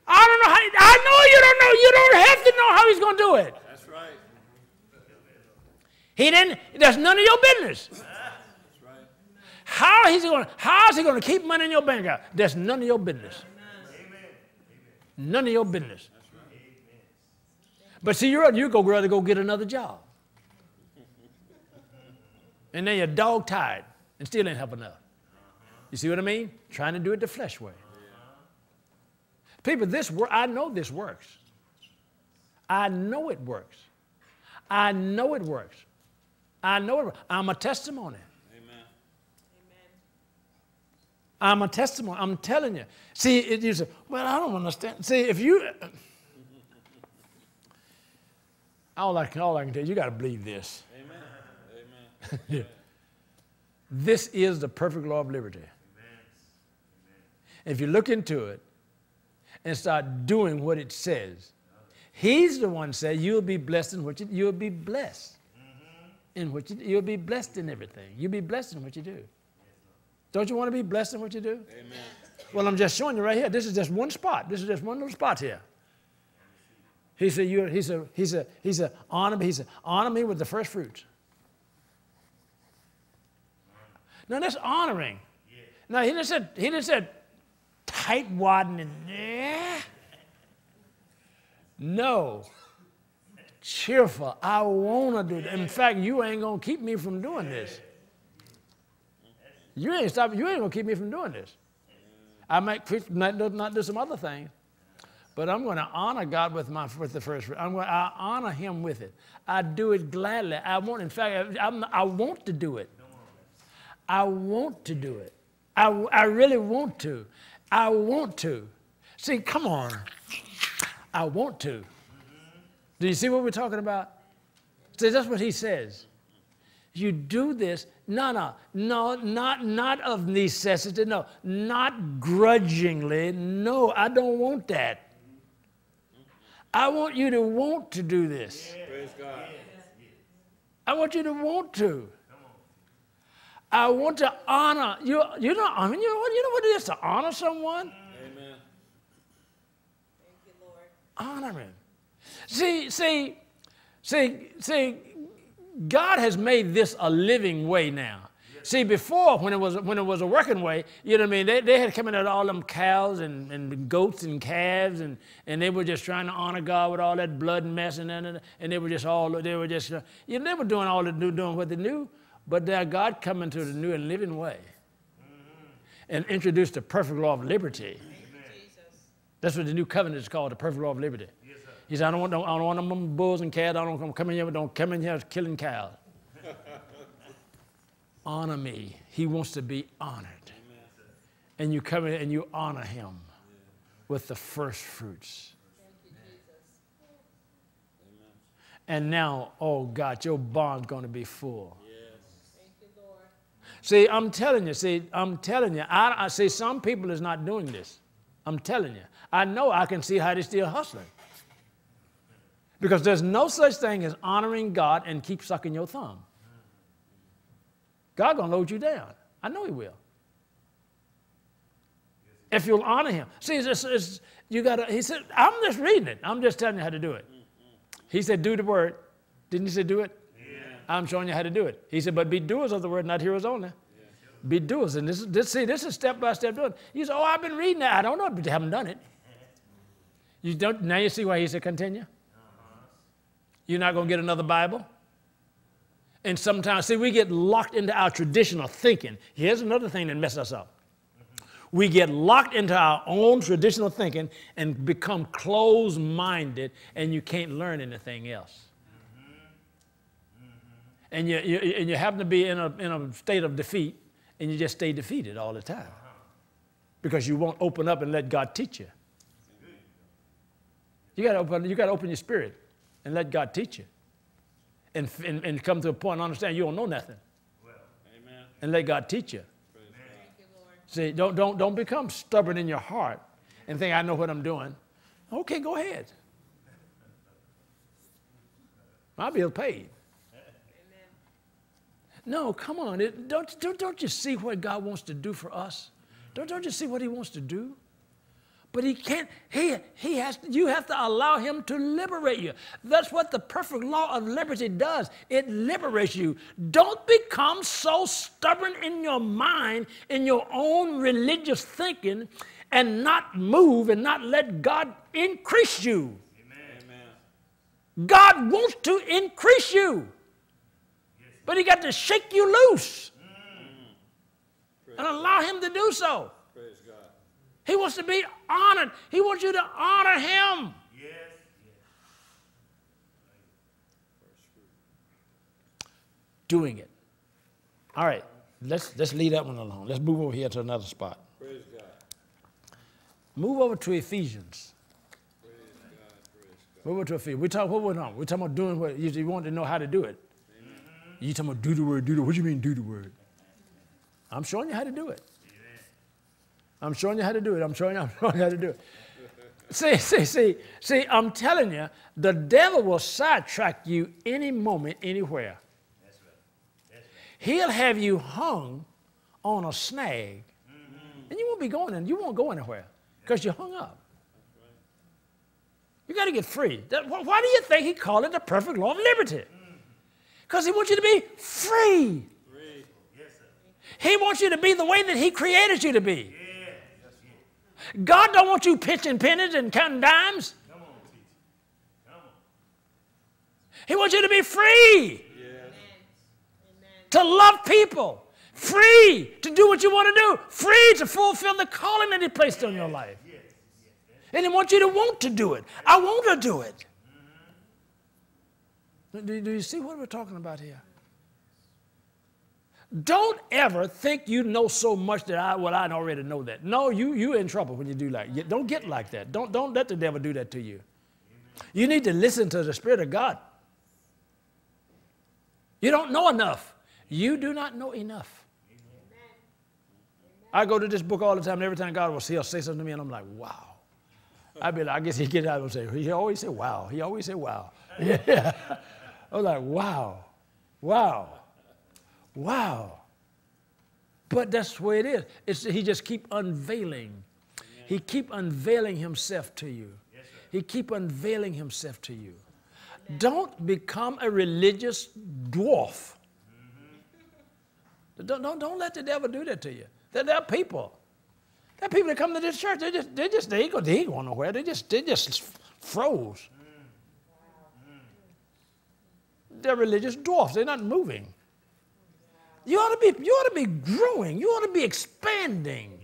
I don't know how, I know you don't know. You don't have to know how he's going to do it. That's right. He didn't, that's none of your business. That's right. How is he going to, how is he going to keep money in your bank account? That's none of your business. Amen. None of your business. That's right. Amen. But see, you're, you go rather go get another job. (laughs) And then you're dog tired and still ain't helping enough. You see what I mean? Trying to do it the flesh way. People, this wor- I know this works. I know it works. I know it works. I know it. works. I'm a testimony. Amen. Amen. I'm a testimony. I'm telling you. See, it, you say, well, I don't understand. See, if you, uh, all I can, all I can tell you, you got to believe this. Amen. Amen. (laughs) This is the perfect law of liberty. If you look into it and start doing what it says, He's the one said you'll be blessed in what you you'll be blessed mm-hmm. in what you you'll be blessed in everything. You'll be blessed in what you do. Don't you want to be blessed in what you do? Amen. Well, I'm just showing you right here. This is just one spot. This is just one little spot here. He said, you, he said, he said, he said, honor me. He said, honor me with the first fruits. Now that's honoring. Now he didn't said, he didn't said tight wadding yeah. No. Cheerful. I wanna do that. In fact, you ain't gonna keep me from doing this. You ain't stop. You ain't gonna keep me from doing this. I might not, do- not do some other things, but I'm going to honor God with my with the first. I'm going. I honor Him with it. I do it gladly. I want. In fact, I'm, I want to do it. I want to do it. I, I really want to. I want to. See, come on. I want to. Do you see what we're talking about? See, that's what he says. You do this, no, no, no, not, not of necessity, no, not grudgingly. No, I don't want that. I want you to want to do this. Praise God. I want you to want to. I want to honor you. You know, I mean, you know what? You know what it is to honor someone. Amen. Thank you, Lord. Honor him. See, see, see, see. God has made this a living way now. See, before when it was when it was a working way, you know what I mean. They, they had come in at all them cows and, and goats and calves, and, and they were just trying to honor God with all that blood and mess and and, and they were just all they were just you know, they were doing all the new doing what they knew, but now God come into the new and living way, and introduced the perfect law of liberty. That's what the new covenant is called, the perfect law of liberty. He said, I don't want, no, I don't want them bulls and calves. I don't come in here, don't come in here killing cows. (laughs) honor me. He wants to be honored. And you come in and you honor him with the first fruits. And now, oh God, your barn's going to be full. See, I'm telling you, see, I'm telling you, I, I see some people is not doing this. I'm telling you. I know I can see how they're still hustling. Because there's no such thing as honoring God and keep sucking your thumb. God gonna load you down. I know He will. If you'll honor Him. See, it's, it's, you gotta. He said, "I'm just reading it. I'm just telling you how to do it." He said, "Do the word." Didn't He say, "Do it"? I'm showing you how to do it. He said, "But be doers of the word, not hearers only." Be doers, and this is this. See, this is step by step doing. You say, "Oh, I've been reading that. I don't know, but you haven't done it." You don't. Now you see why He said, "Continue." You're not going to get another Bible. And sometimes, see, we get locked into our traditional thinking. Here's another thing that messes us up. We get locked into our own traditional thinking and become closed minded, and you can't learn anything else. And you, you, and you happen to be in a, in a state of defeat, and you just stay defeated all the time because you won't open up and let God teach you. You got to open, you got to open your spirit and let God teach you. And, and, and come to a point and understand you don't know nothing. Amen. And let God teach you. Lord. See, don't, don't, don't become stubborn in your heart and think, I know what I'm doing. Okay, go ahead. My bill paid. No, come on. It, don't, don't, don't you see what God wants to do for us? Don't, don't you see what He wants to do? But He can't, he, he has, you have to allow Him to liberate you. That's what the perfect law of liberty does. It liberates you. Don't become so stubborn in your mind, in your own religious thinking, and not move and not let God increase you. Amen. God wants to increase you. But he got to shake you loose mm. and allow him to do so. Praise God. He wants to be honored. He wants you to honor him. Yes. Doing it. All right, let's, let's leave that one alone. Let's move over here to another spot. Praise God. Move over to Ephesians. Praise God. Praise God. Move over to Ephesians. We talk, what we're on? We're talking about doing what you, you want to know how to do it. You talking about do the word, do the What do you mean do the word? I'm showing you how to do it. I'm showing you how to do it. I'm showing you, I'm (laughs) showing you how to do it. see, see, see, see, I'm telling you, the devil will sidetrack you any moment, anywhere. He'll have you hung on a snag, and you won't be going in, you won't go anywhere because you're hung up. You got to get free. Why do you think he called it the perfect law of liberty? Because he wants you to be free. Free. He wants you to be the way that he created you to be. God don't want you pitching pennies and counting dimes. He wants you to be free, Yes. To love people, free to do what you want to do, free to fulfill the calling that he placed on your life. And he wants you to want to do it. I want to do it. Do, do you see what we're talking about here? Don't ever think you know so much that I well I already know that. No, you you're in trouble when you do like. Don't get like that. Don't don't let the devil do that to you. You need to listen to the Spirit of God. You don't know enough. You do not know enough. I go to this book all the time, and every time God will say, he'll say something to me, and I'm like, wow. I'd be like, I guess he get out and say, he always say, wow. He always say, wow. (laughs) Yeah. I was like, wow, wow, wow. But that's the way it is. It's, he just keep unveiling. He keep unveiling himself to you. he keep unveiling himself to you. Don't become a religious dwarf. Mm-hmm. Don't, don't, don't let the devil do that to you. There, there are people. There are people that come to this church. They just they just they ain't, go, they ain't going nowhere. They just they just froze. They're religious dwarfs. They're not moving. You ought to be you ought to be growing. You ought to be expanding.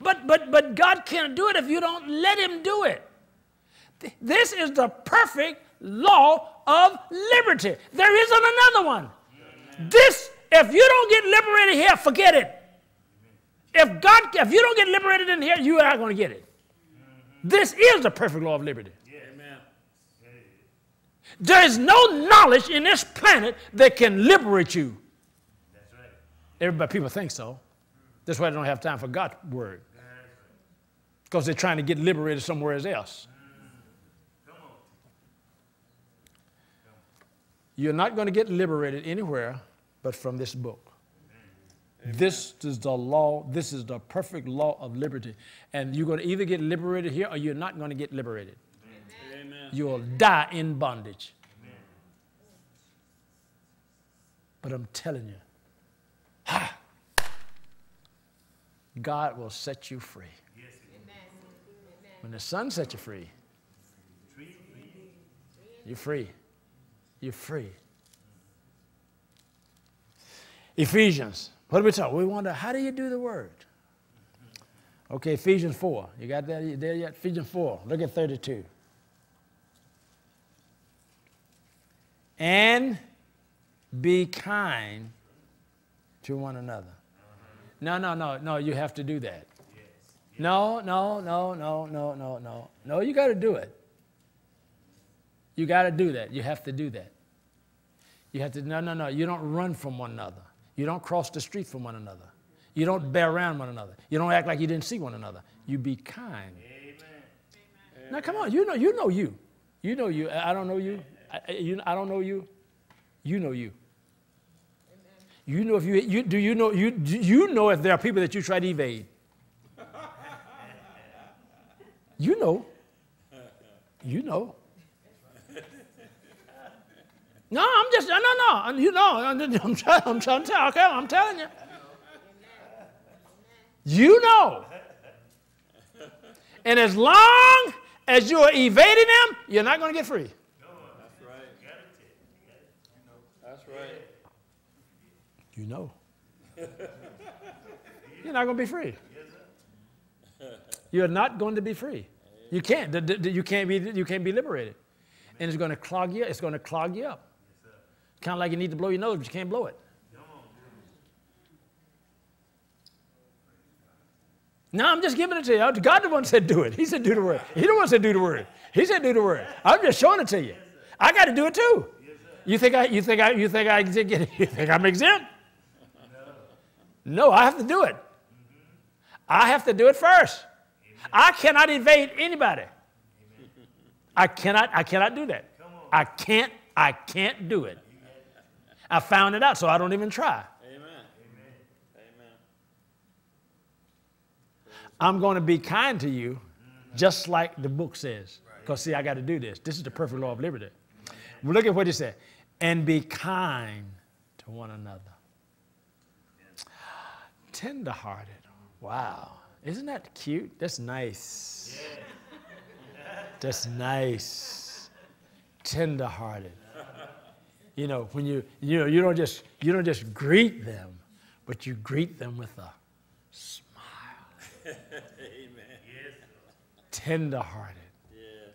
But but but God can't do it if you don't let him do it. This is the perfect law of liberty. There isn't another one. This, if you don't get liberated here, forget it. If God, if you don't get liberated in here, you are not going to get it. This is the perfect law of liberty. Amen. There is no knowledge in this planet that can liberate you. That's right. Everybody, people think so. That's why they don't have time for God's word. Because they're trying to get liberated somewhere else. You're not going to get liberated anywhere but from this book. This is the law, this is the perfect law of liberty. And you're going to either get liberated here or you're not going to get liberated. Amen. You'll die in bondage. But I'm telling you, ha, God will set you free. When the Son sets you free, you're free. You're free. Ephesians. What do we talk? We wonder, how do you do the word? Okay, Ephesians 4. You got that there yet? Ephesians 4. Look at 32. And be kind to one another. No, no, no, no, you have to do that. No, no, no, no, no, no, no. No, you got to do it. You got to do that. You have to do that. You have to, no, no, no. You don't run from one another. You don't cross the street from one another. You don't bear around one another. You don't act like you didn't see one another. You be kind. Amen. Now, come on. You know, you know you. You know you. I I don't know you. I, you, I don't know you. You know you. You know if you, you do you know you you know if there are people that you try to evade. You know. You know. No, I'm just no no no. You know, I'm, I'm trying. I'm trying to tell. Okay, I'm telling you. You know. And as long as you're evading them, you're not going to get free. That's right. That's right. You know. You're not going to be free. You're not going to be free. You can't. You can't be. You can't be liberated, and it's going to clog you. It's going to clog you up. It's Kind of like you need to blow your nose, but you can't blow it. No, I'm just giving it to you. God the one said do it. He said do the word. He the one said do the word. He said do the word. I'm just showing it to you. I got to do it too. You think I? You think I? You think I get? You think I'm exempt? No, I have to do it. I have to do it first. I cannot evade anybody. I cannot. I cannot do that. I can't. I can't do it. I found it out, so I don't even try. Amen. Amen. I'm going to be kind to you, just like the book says. Because, see, I got to do this. This is the perfect law of liberty. Look at what he said. And be kind to one another. Tenderhearted. Wow. Isn't that cute? That's nice. That's nice. Tenderhearted. You know, when you, you know, you don't just, you don't just greet them, but you greet them with a smile. Amen. tenderhearted. Yes.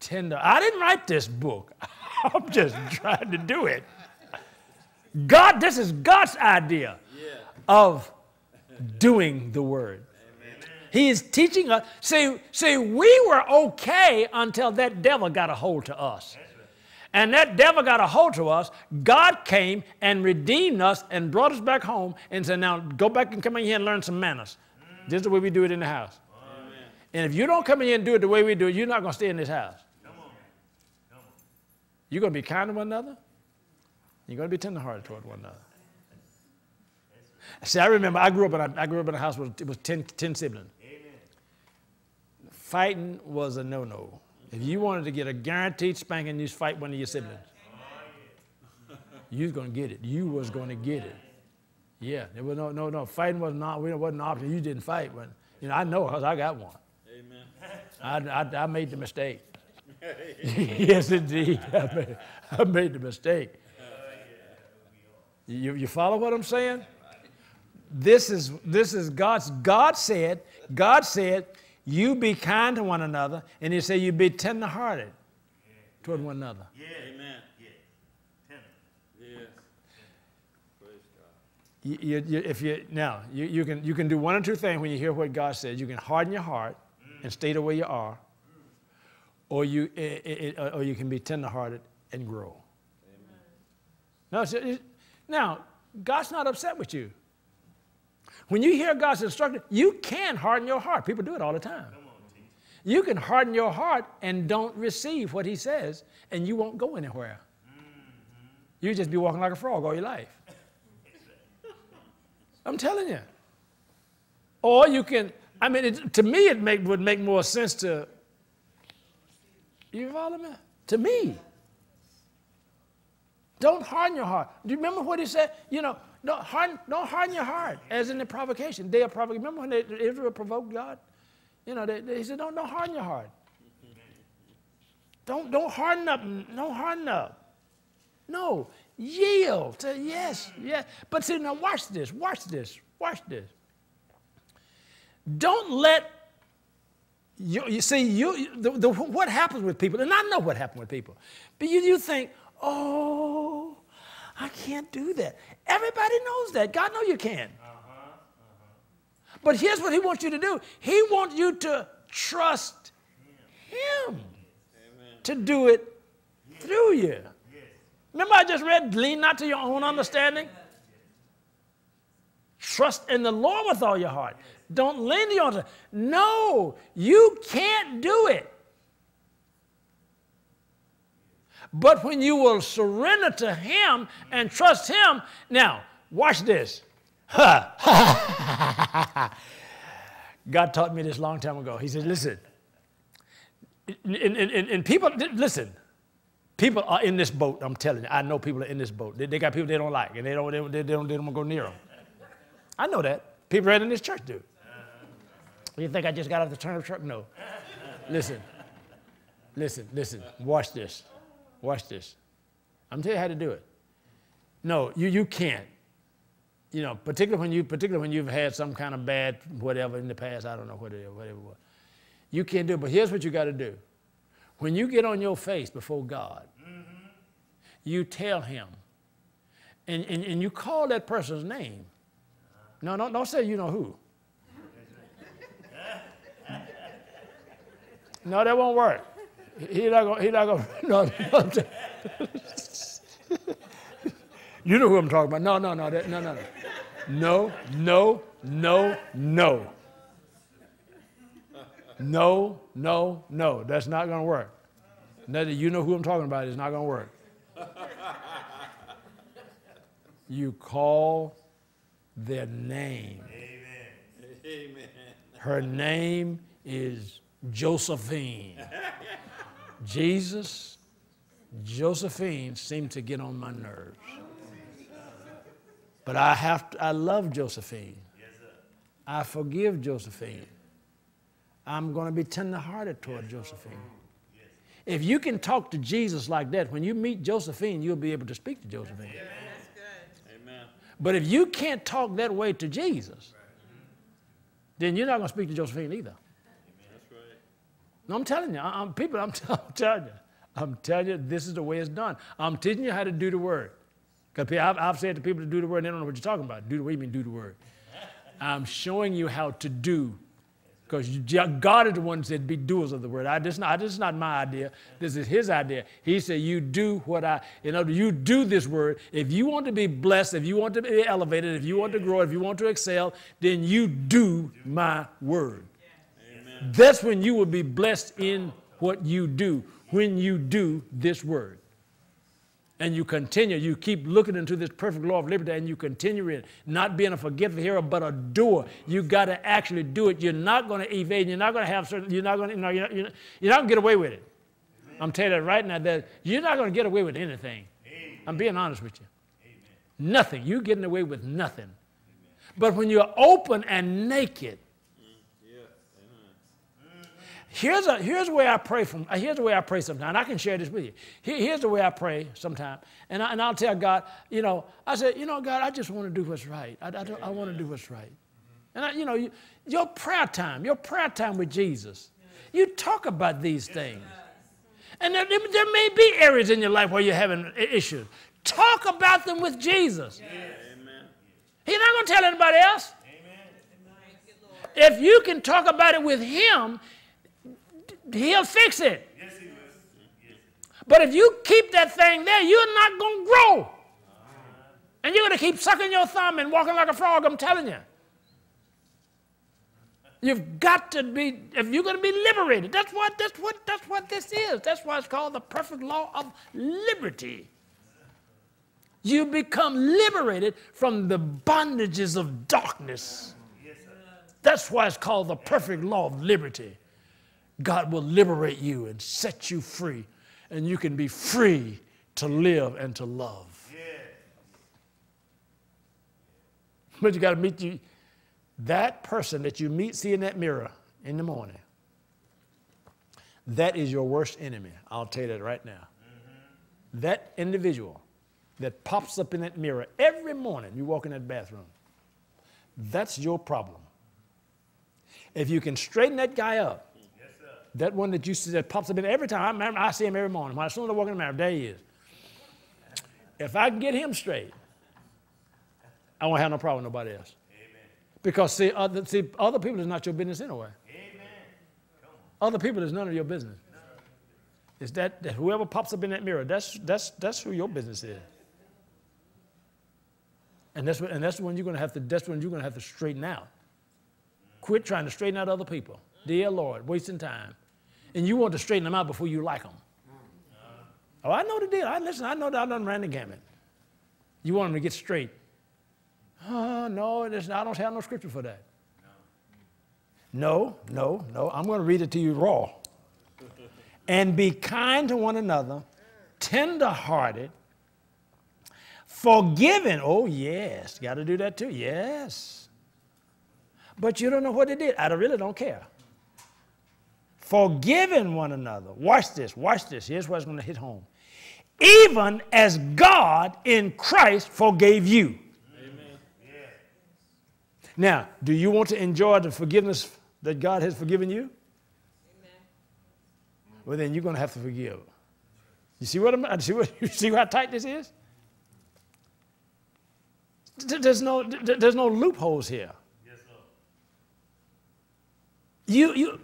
Tender. I didn't write this book. (laughs) I'm just trying to do it. God, this is God's idea Yeah. of doing the word. He is teaching us. See, see, we were okay until that devil got a hold to us. And that devil got a hold to us. God came and redeemed us and brought us back home and said, Now go back and come in here and learn some manners. This is the way we do it in the house. And if you don't come in here and do it the way we do it, you're not going to stay in this house. You're going to be kind to one another. You're going to be tenderhearted toward one another. See, I remember I grew up in a, I grew up in a house with it was 10, 10 siblings. Fighting was a no-no. If you wanted to get a guaranteed spanking, you fight one of your siblings. You was going to get it. You was going to get it. Yeah, there was no, no, no. Fighting was not, it wasn't an option. You didn't fight. When, you know, I know because I got one. Amen. I, I, I made the mistake. (laughs) yes, indeed. (laughs) I made, I made the mistake. You, you follow what I'm saying? This is, this is God's, God said, God said, you be kind to one another, and he said you be tenderhearted. toward one another. Yeah, amen. Yes. Tender. Yes. Praise God. You, you, you, if you, now, you, you, can, you can do one or two things when you hear what God says. You can harden your heart and stay the way you are, or you, eh, eh, eh, or you can be tenderhearted and grow. No, so now, God's not upset with you. When you hear God's instruction, you can harden your heart. People do it all the time. You can harden your heart and don't receive what He says, and you won't go anywhere. You just be walking like a frog all your life. I'm telling you. Or you can, I mean, it, to me, it make, would make more sense to, you follow me? To me. Don't harden your heart. Do you remember what he said? You know, don't harden, don't harden your heart, as in the provocation. They are provocation. Remember when they, Israel provoked God? You know, they, they, he said, don't, don't harden your heart. Don't, don't harden up. Don't harden up. No, yield to yes, yes. But see, now watch this, watch this, watch this. Don't let you, you see, you, the, the, what happens with people, and I know what happened with people, but you, you think, oh, I can't do that. Everybody knows that. God knows you can. But here's what He wants you to do He wants you to trust Him to do it through you. Remember, I just read, lean not to your own understanding. Trust in the Lord with all your heart. Don't lean to your own. No, you can't do it. But when you will surrender to Him and trust Him, now, watch this. (laughs) God taught me this long time ago. He said, listen, and, and, and, people, listen, people are in this boat. I'm telling you, I know people are in this boat. They, they got people they don't like, and they don't, they, don't- they don't, they don't want to go near them. I know that. People right in this church do. You think I just got off the turnip truck? No. Listen, listen, listen. Watch this. Watch this. I'm telling you how to do it. No, you, you can't. You know, particularly when you, particularly when you've had some kind of bad whatever in the past. I don't know what it is, whatever it was. You can't do it. But here's what you got to do. When you get on your face before God, you tell Him, and, and, and you call that person's name. No, don't, don't say you know who. (laughs) No, that won't work. He not gonna, he not gonna, no, no. You know who I'm talking about. No, no, no, that, no, no, no. No, no, no, no. No, no, no. That's not going to work. Now that you know who I'm talking about, it's not going to work. You call their name. Amen. Her name is Josephine. (laughs) Jesus, Josephine seemed to get on my nerves. But I have to, I love Josephine. I forgive Josephine. I'm going to be tenderhearted toward Josephine. If you can talk to Jesus like that, when you meet Josephine, you'll be able to speak to Josephine. Amen. But if you can't talk that way to Jesus, then you're not going to speak to Josephine either. No, I'm telling you, I'm, people, I'm, (laughs) I'm telling you, I'm telling you, this is the way it's done. I'm teaching you how to do the word. Because I've, I've said to people to do the word, and they don't know what you're talking about. Do the word, you mean do the word. I'm showing you how to do. Because God is the one that said, be doers of the word. I, this, not, this is not my idea. This is his idea. He said, you do what I, you know, you do this word. If you want to be blessed, if you want to be elevated, if you want to grow, if you want to excel, then you do my word. That's when you will be blessed in what you do, when you do this word. And you continue, you keep looking into this perfect law of liberty and you continue in it, not being a forgetful hearer, but a doer. You got to actually do it. You're not going to evade, you're not going to have certain, you're not going to, you know, you're not, you're not, you're not going to get away with it. I'm telling you right now, that you're not going to get away with anything. I'm being honest with you. Nothing. You're getting away with nothing. But when you're open and naked, Here's, a, here's the way I pray from, uh, here's the way I pray sometimes. I can share this with you. Here- here's the way I pray sometimes. And, I, and I'll tell God, you know, I say, you know, God, I just want to do what's right. I, I, I want to do what's right. And, I, you know, you, your prayer time, your prayer time with Jesus, you talk about these things. And there, there may be areas in your life where you're having issues. Talk about them with Jesus. Amen. He's not going to tell anybody else. If you can talk about it with him, he'll fix it. But if you keep that thing there, you're not going to grow. And you're going to keep sucking your thumb and walking like a frog, I'm telling you. You've got to be, if you're going to be liberated, that's what, that's, what, that's what this is. That's why it's called the perfect law of liberty. You become liberated from the bondages of darkness. That's why it's called the perfect law of liberty. God will liberate you and set you free, and you can be free to live and to love. But you got to meet you, that person that you meet, see in that mirror in the morning. That is your worst enemy. I'll tell you that right now. Mm-hmm. That individual that pops up in that mirror every morning you walk in that bathroom, that's your problem. If you can straighten that guy up, that one that you see that pops up in every time, I, I see him every morning. When as soon as I walk in the mirror, there he is. If I can get him straight, I won't have no problem with nobody else. Because see other, see, other people is not your business anyway. Other people is none of your business. It's that, that whoever pops up in that mirror, that's, that's, that's who your business is. And that's, what, and that's when you're going to have to, that's when you're going to have to straighten out. Quit trying to straighten out other people. Dear Lord, wasting time. And you want to straighten them out before you like them. Oh, I know the deal. I listen, I know that I done ran the gamut. You want them to get straight. Oh, no, I don't have no scripture for that. No, no, no. I'm going to read it to you raw. And be kind to one another, tender-hearted, forgiving. Oh, yes, got to do that too. Yes. But you don't know what they did. I really don't care. Forgiving one another. Watch this, watch this. Here's what's going to hit home. Even as God in Christ forgave you. Amen. Yeah. Now, do you want to enjoy the forgiveness that God has forgiven you? Amen. Well, then you're going to have to forgive. You see what I'm? See what? (laughs) You see how tight this is? There's no, there's no loopholes here. Yes, sir. You, you,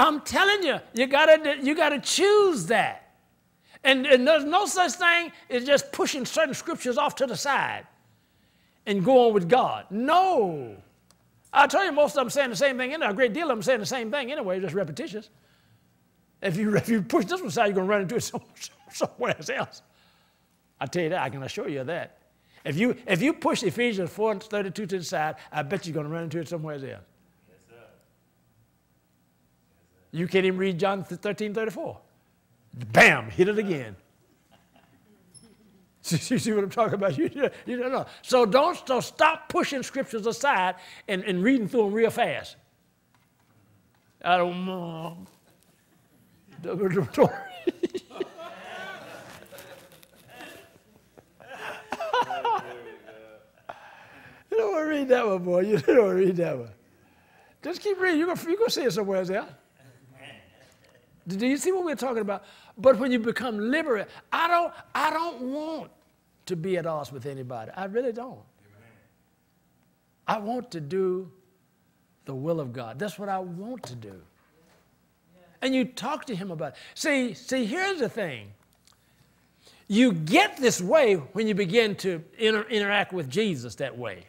I'm telling you, you gotta, you gotta choose that. And, and there's no such thing as just pushing certain scriptures off to the side and go on with God. No. I tell you, most of them saying the same thing. Anyway. A great deal of them saying the same thing anyway, just repetitious. If you, (laughs) if you push this one aside, you're going to run into it (laughs) somewhere else. I tell you that, I can assure you of that. If you, if you push Ephesians 4 32 to the side, I bet you're going to run into it somewhere else. You can't even read John 13, 34. Bam, hit it again. (laughs) you see what I'm talking about? You, you don't know. So don't, stop pushing scriptures aside and, and reading through them real fast. I don't know. (laughs) You don't want to read that one, boy. You don't want to read that one. Just keep reading. You're to see it somewhere else. Do you see what we're talking about? But when you become liberated, I don't, I don't want to be at odds with anybody. I really don't. I want to do the will of God. That's what I want to do. And you talk to him about it. See, see, here's the thing. You get this way when you begin to inter- interact with Jesus that way.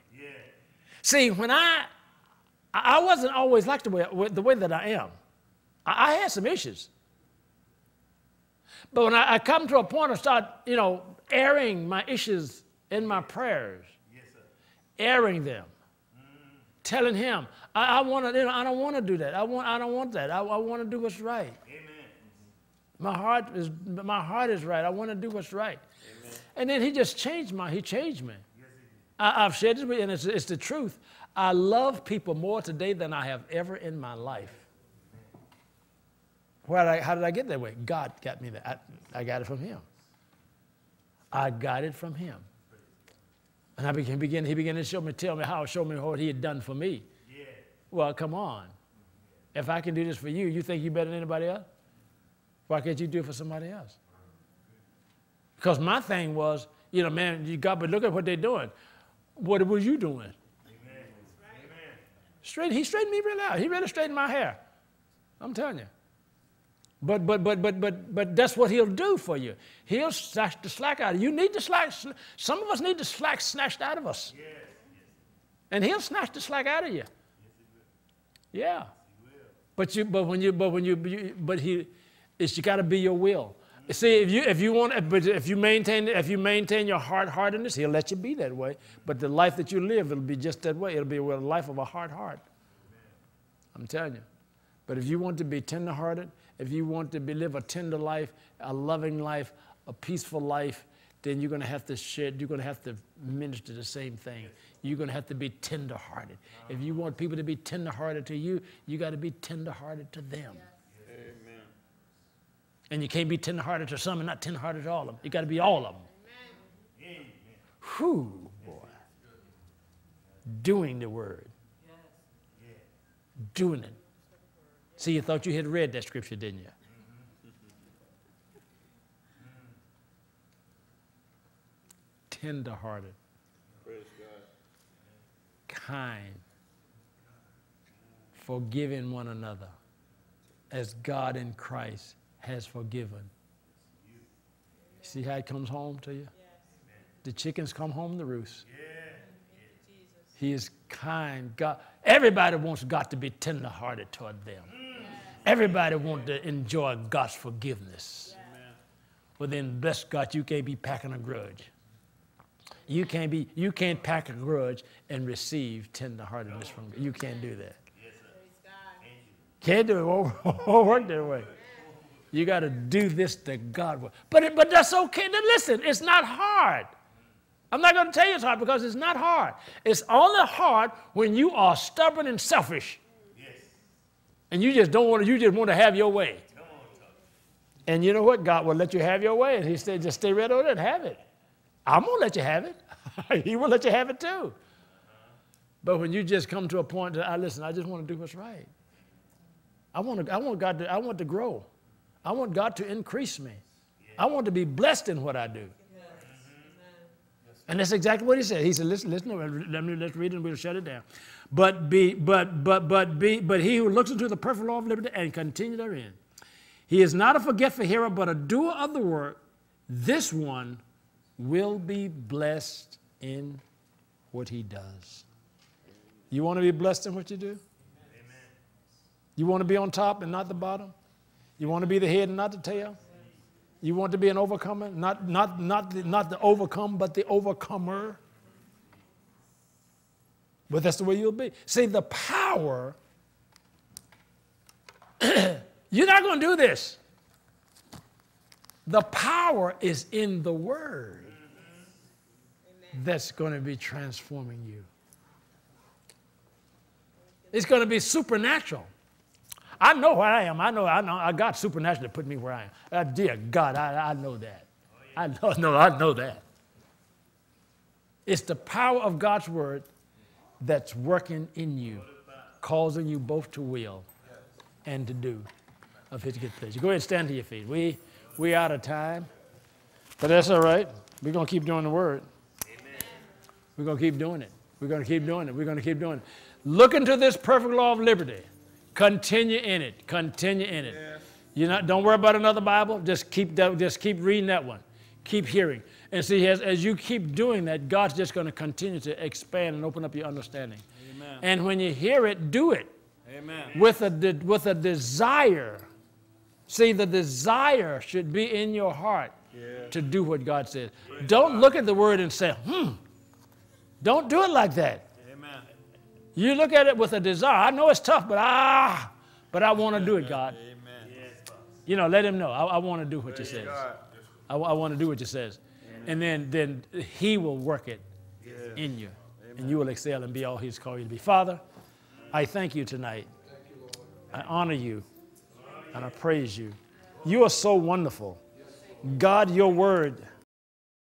See, when I, I I wasn't always like the way, the way that I am. I, I had some issues. But when I, I come to a point, I start, you know, airing my issues in my prayers, airing them, telling Him, I, I want to, you know, I don't want to do that. I want, I don't want that. I, I want to do what's right. My heart is, my heart is right. I want to do what's right. And then He just changed my, He changed me. I, I've shared this with you, and it's, it's the truth. I love people more today than I have ever in my life. Where did I, how did I get that way? God got me that. I, I got it from Him. I got it from Him. And I began, begin, He began to show me, tell me how, show me what He had done for me. Yeah. Well, come on. If I can do this for you, you think you're better than anybody else? Why can't you do it for somebody else? Because my thing was, you know, man, you got, but look at what they're doing. What was you doing? Straight, he straightened me real out. He really straightened my hair. I'm telling you. But but but but but but that's what he'll do for you. He'll snatch the slack out of you. You need the slack. Some of us need the slack snatched out of us. And he'll snatch the slack out of you. Yeah. But you but when you but when you, you but he it's you got to be your will. See, if you if you want, but if you maintain if you maintain your hard heartedness, he'll let you be that way. But the life that you live, it'll be just that way. It'll be a life of a hard heart. I'm telling you. But if you want to be tenderhearted, if you want to be, live a tender life, a loving life, a peaceful life, then you're going to have to share. You're going to have to minister the same thing. You're going to have to be tenderhearted. If you want people to be tenderhearted to you, you got to be tenderhearted to them. Amen. And you can't be tenderhearted to some and not tenderhearted to all of them. You got to be all of them. Whew, boy. Doing the word. Doing it. See, you thought you had read that scripture, didn't you? Tenderhearted, Praise God. kind, forgiving one another as God in Christ has forgiven. See how it comes home to you? The chickens come home to roost. He is kind. God, everybody wants God to be tenderhearted toward them. Everybody wants to enjoy God's forgiveness. Well, then, bless God, you can't be packing a grudge. You can't be. You can't pack a grudge and receive tenderheartedness from God. You can't do that. Can't do it. Won't, (laughs) won't work that way. You got to do this to God. But, it, but that's okay. Then listen, it's not hard. I'm not going to tell you it's hard because it's not hard. It's only hard when you are stubborn and selfish. And you just don't want to, you just want to have your way. And you know what? God will let you have your way. And He said, just stay right over there and have it. I'm going to let you have it. (laughs) he will let you have it too. But when you just come to a point that I listen, I just want to do what's right. I want to, I want God to, I want to grow. I want God to increase me. I want to be blessed in what I do. And that's exactly what he said. He said, listen, listen, let me let's read it and we'll shut it down. But be, but, but, but be, but he who looks into the perfect law of liberty and continue therein. He is not a forgetful hearer, but a doer of the work. This one will be blessed in what he does. You want to be blessed in what you do? You want to be on top and not the bottom? You want to be the head and not the tail? You want to be an overcomer, not, not, not, the, not the overcome, but the overcomer. But that's the way you'll be. See, the power, (clears throat) you're not going to do this. The power is in the word that's going to be transforming you. It's going to be supernatural. I know where I am. I know, I know, I got supernatural to put me where I am. Uh, dear God, I, I know that. I know, (laughs) no, I know that. It's the power of God's word that's working in you, causing you both to will and to do of his good pleasure. Go ahead and stand to your feet. We, we out of time, but that's all right. We're going to keep doing the word. Amen. We're going to keep doing it. We're going to keep doing it. We're going to keep doing it. Look into this perfect law of liberty. Continue in it. Continue in it. You not don't worry about another Bible. Just keep that, just keep reading that one. Keep hearing. And see, as, as you keep doing that, God's just going to continue to expand and open up your understanding. Amen. And when you hear it, do it Amen. with a, with a desire. See, the desire should be in your heart Yeah. to do what God says. Don't look at the word and say, hmm. Don't do it like that. You look at it with a desire. I know it's tough, but ah, but I want to do it, God. Amen. You know, let him know. I, I want to do what you says. God. I, want to do what you says. And then, then he will work it Yes. in you. And you will excel and be all he's called you to be. Father, I thank you tonight. I honor you and I praise you. You are so wonderful. God, your word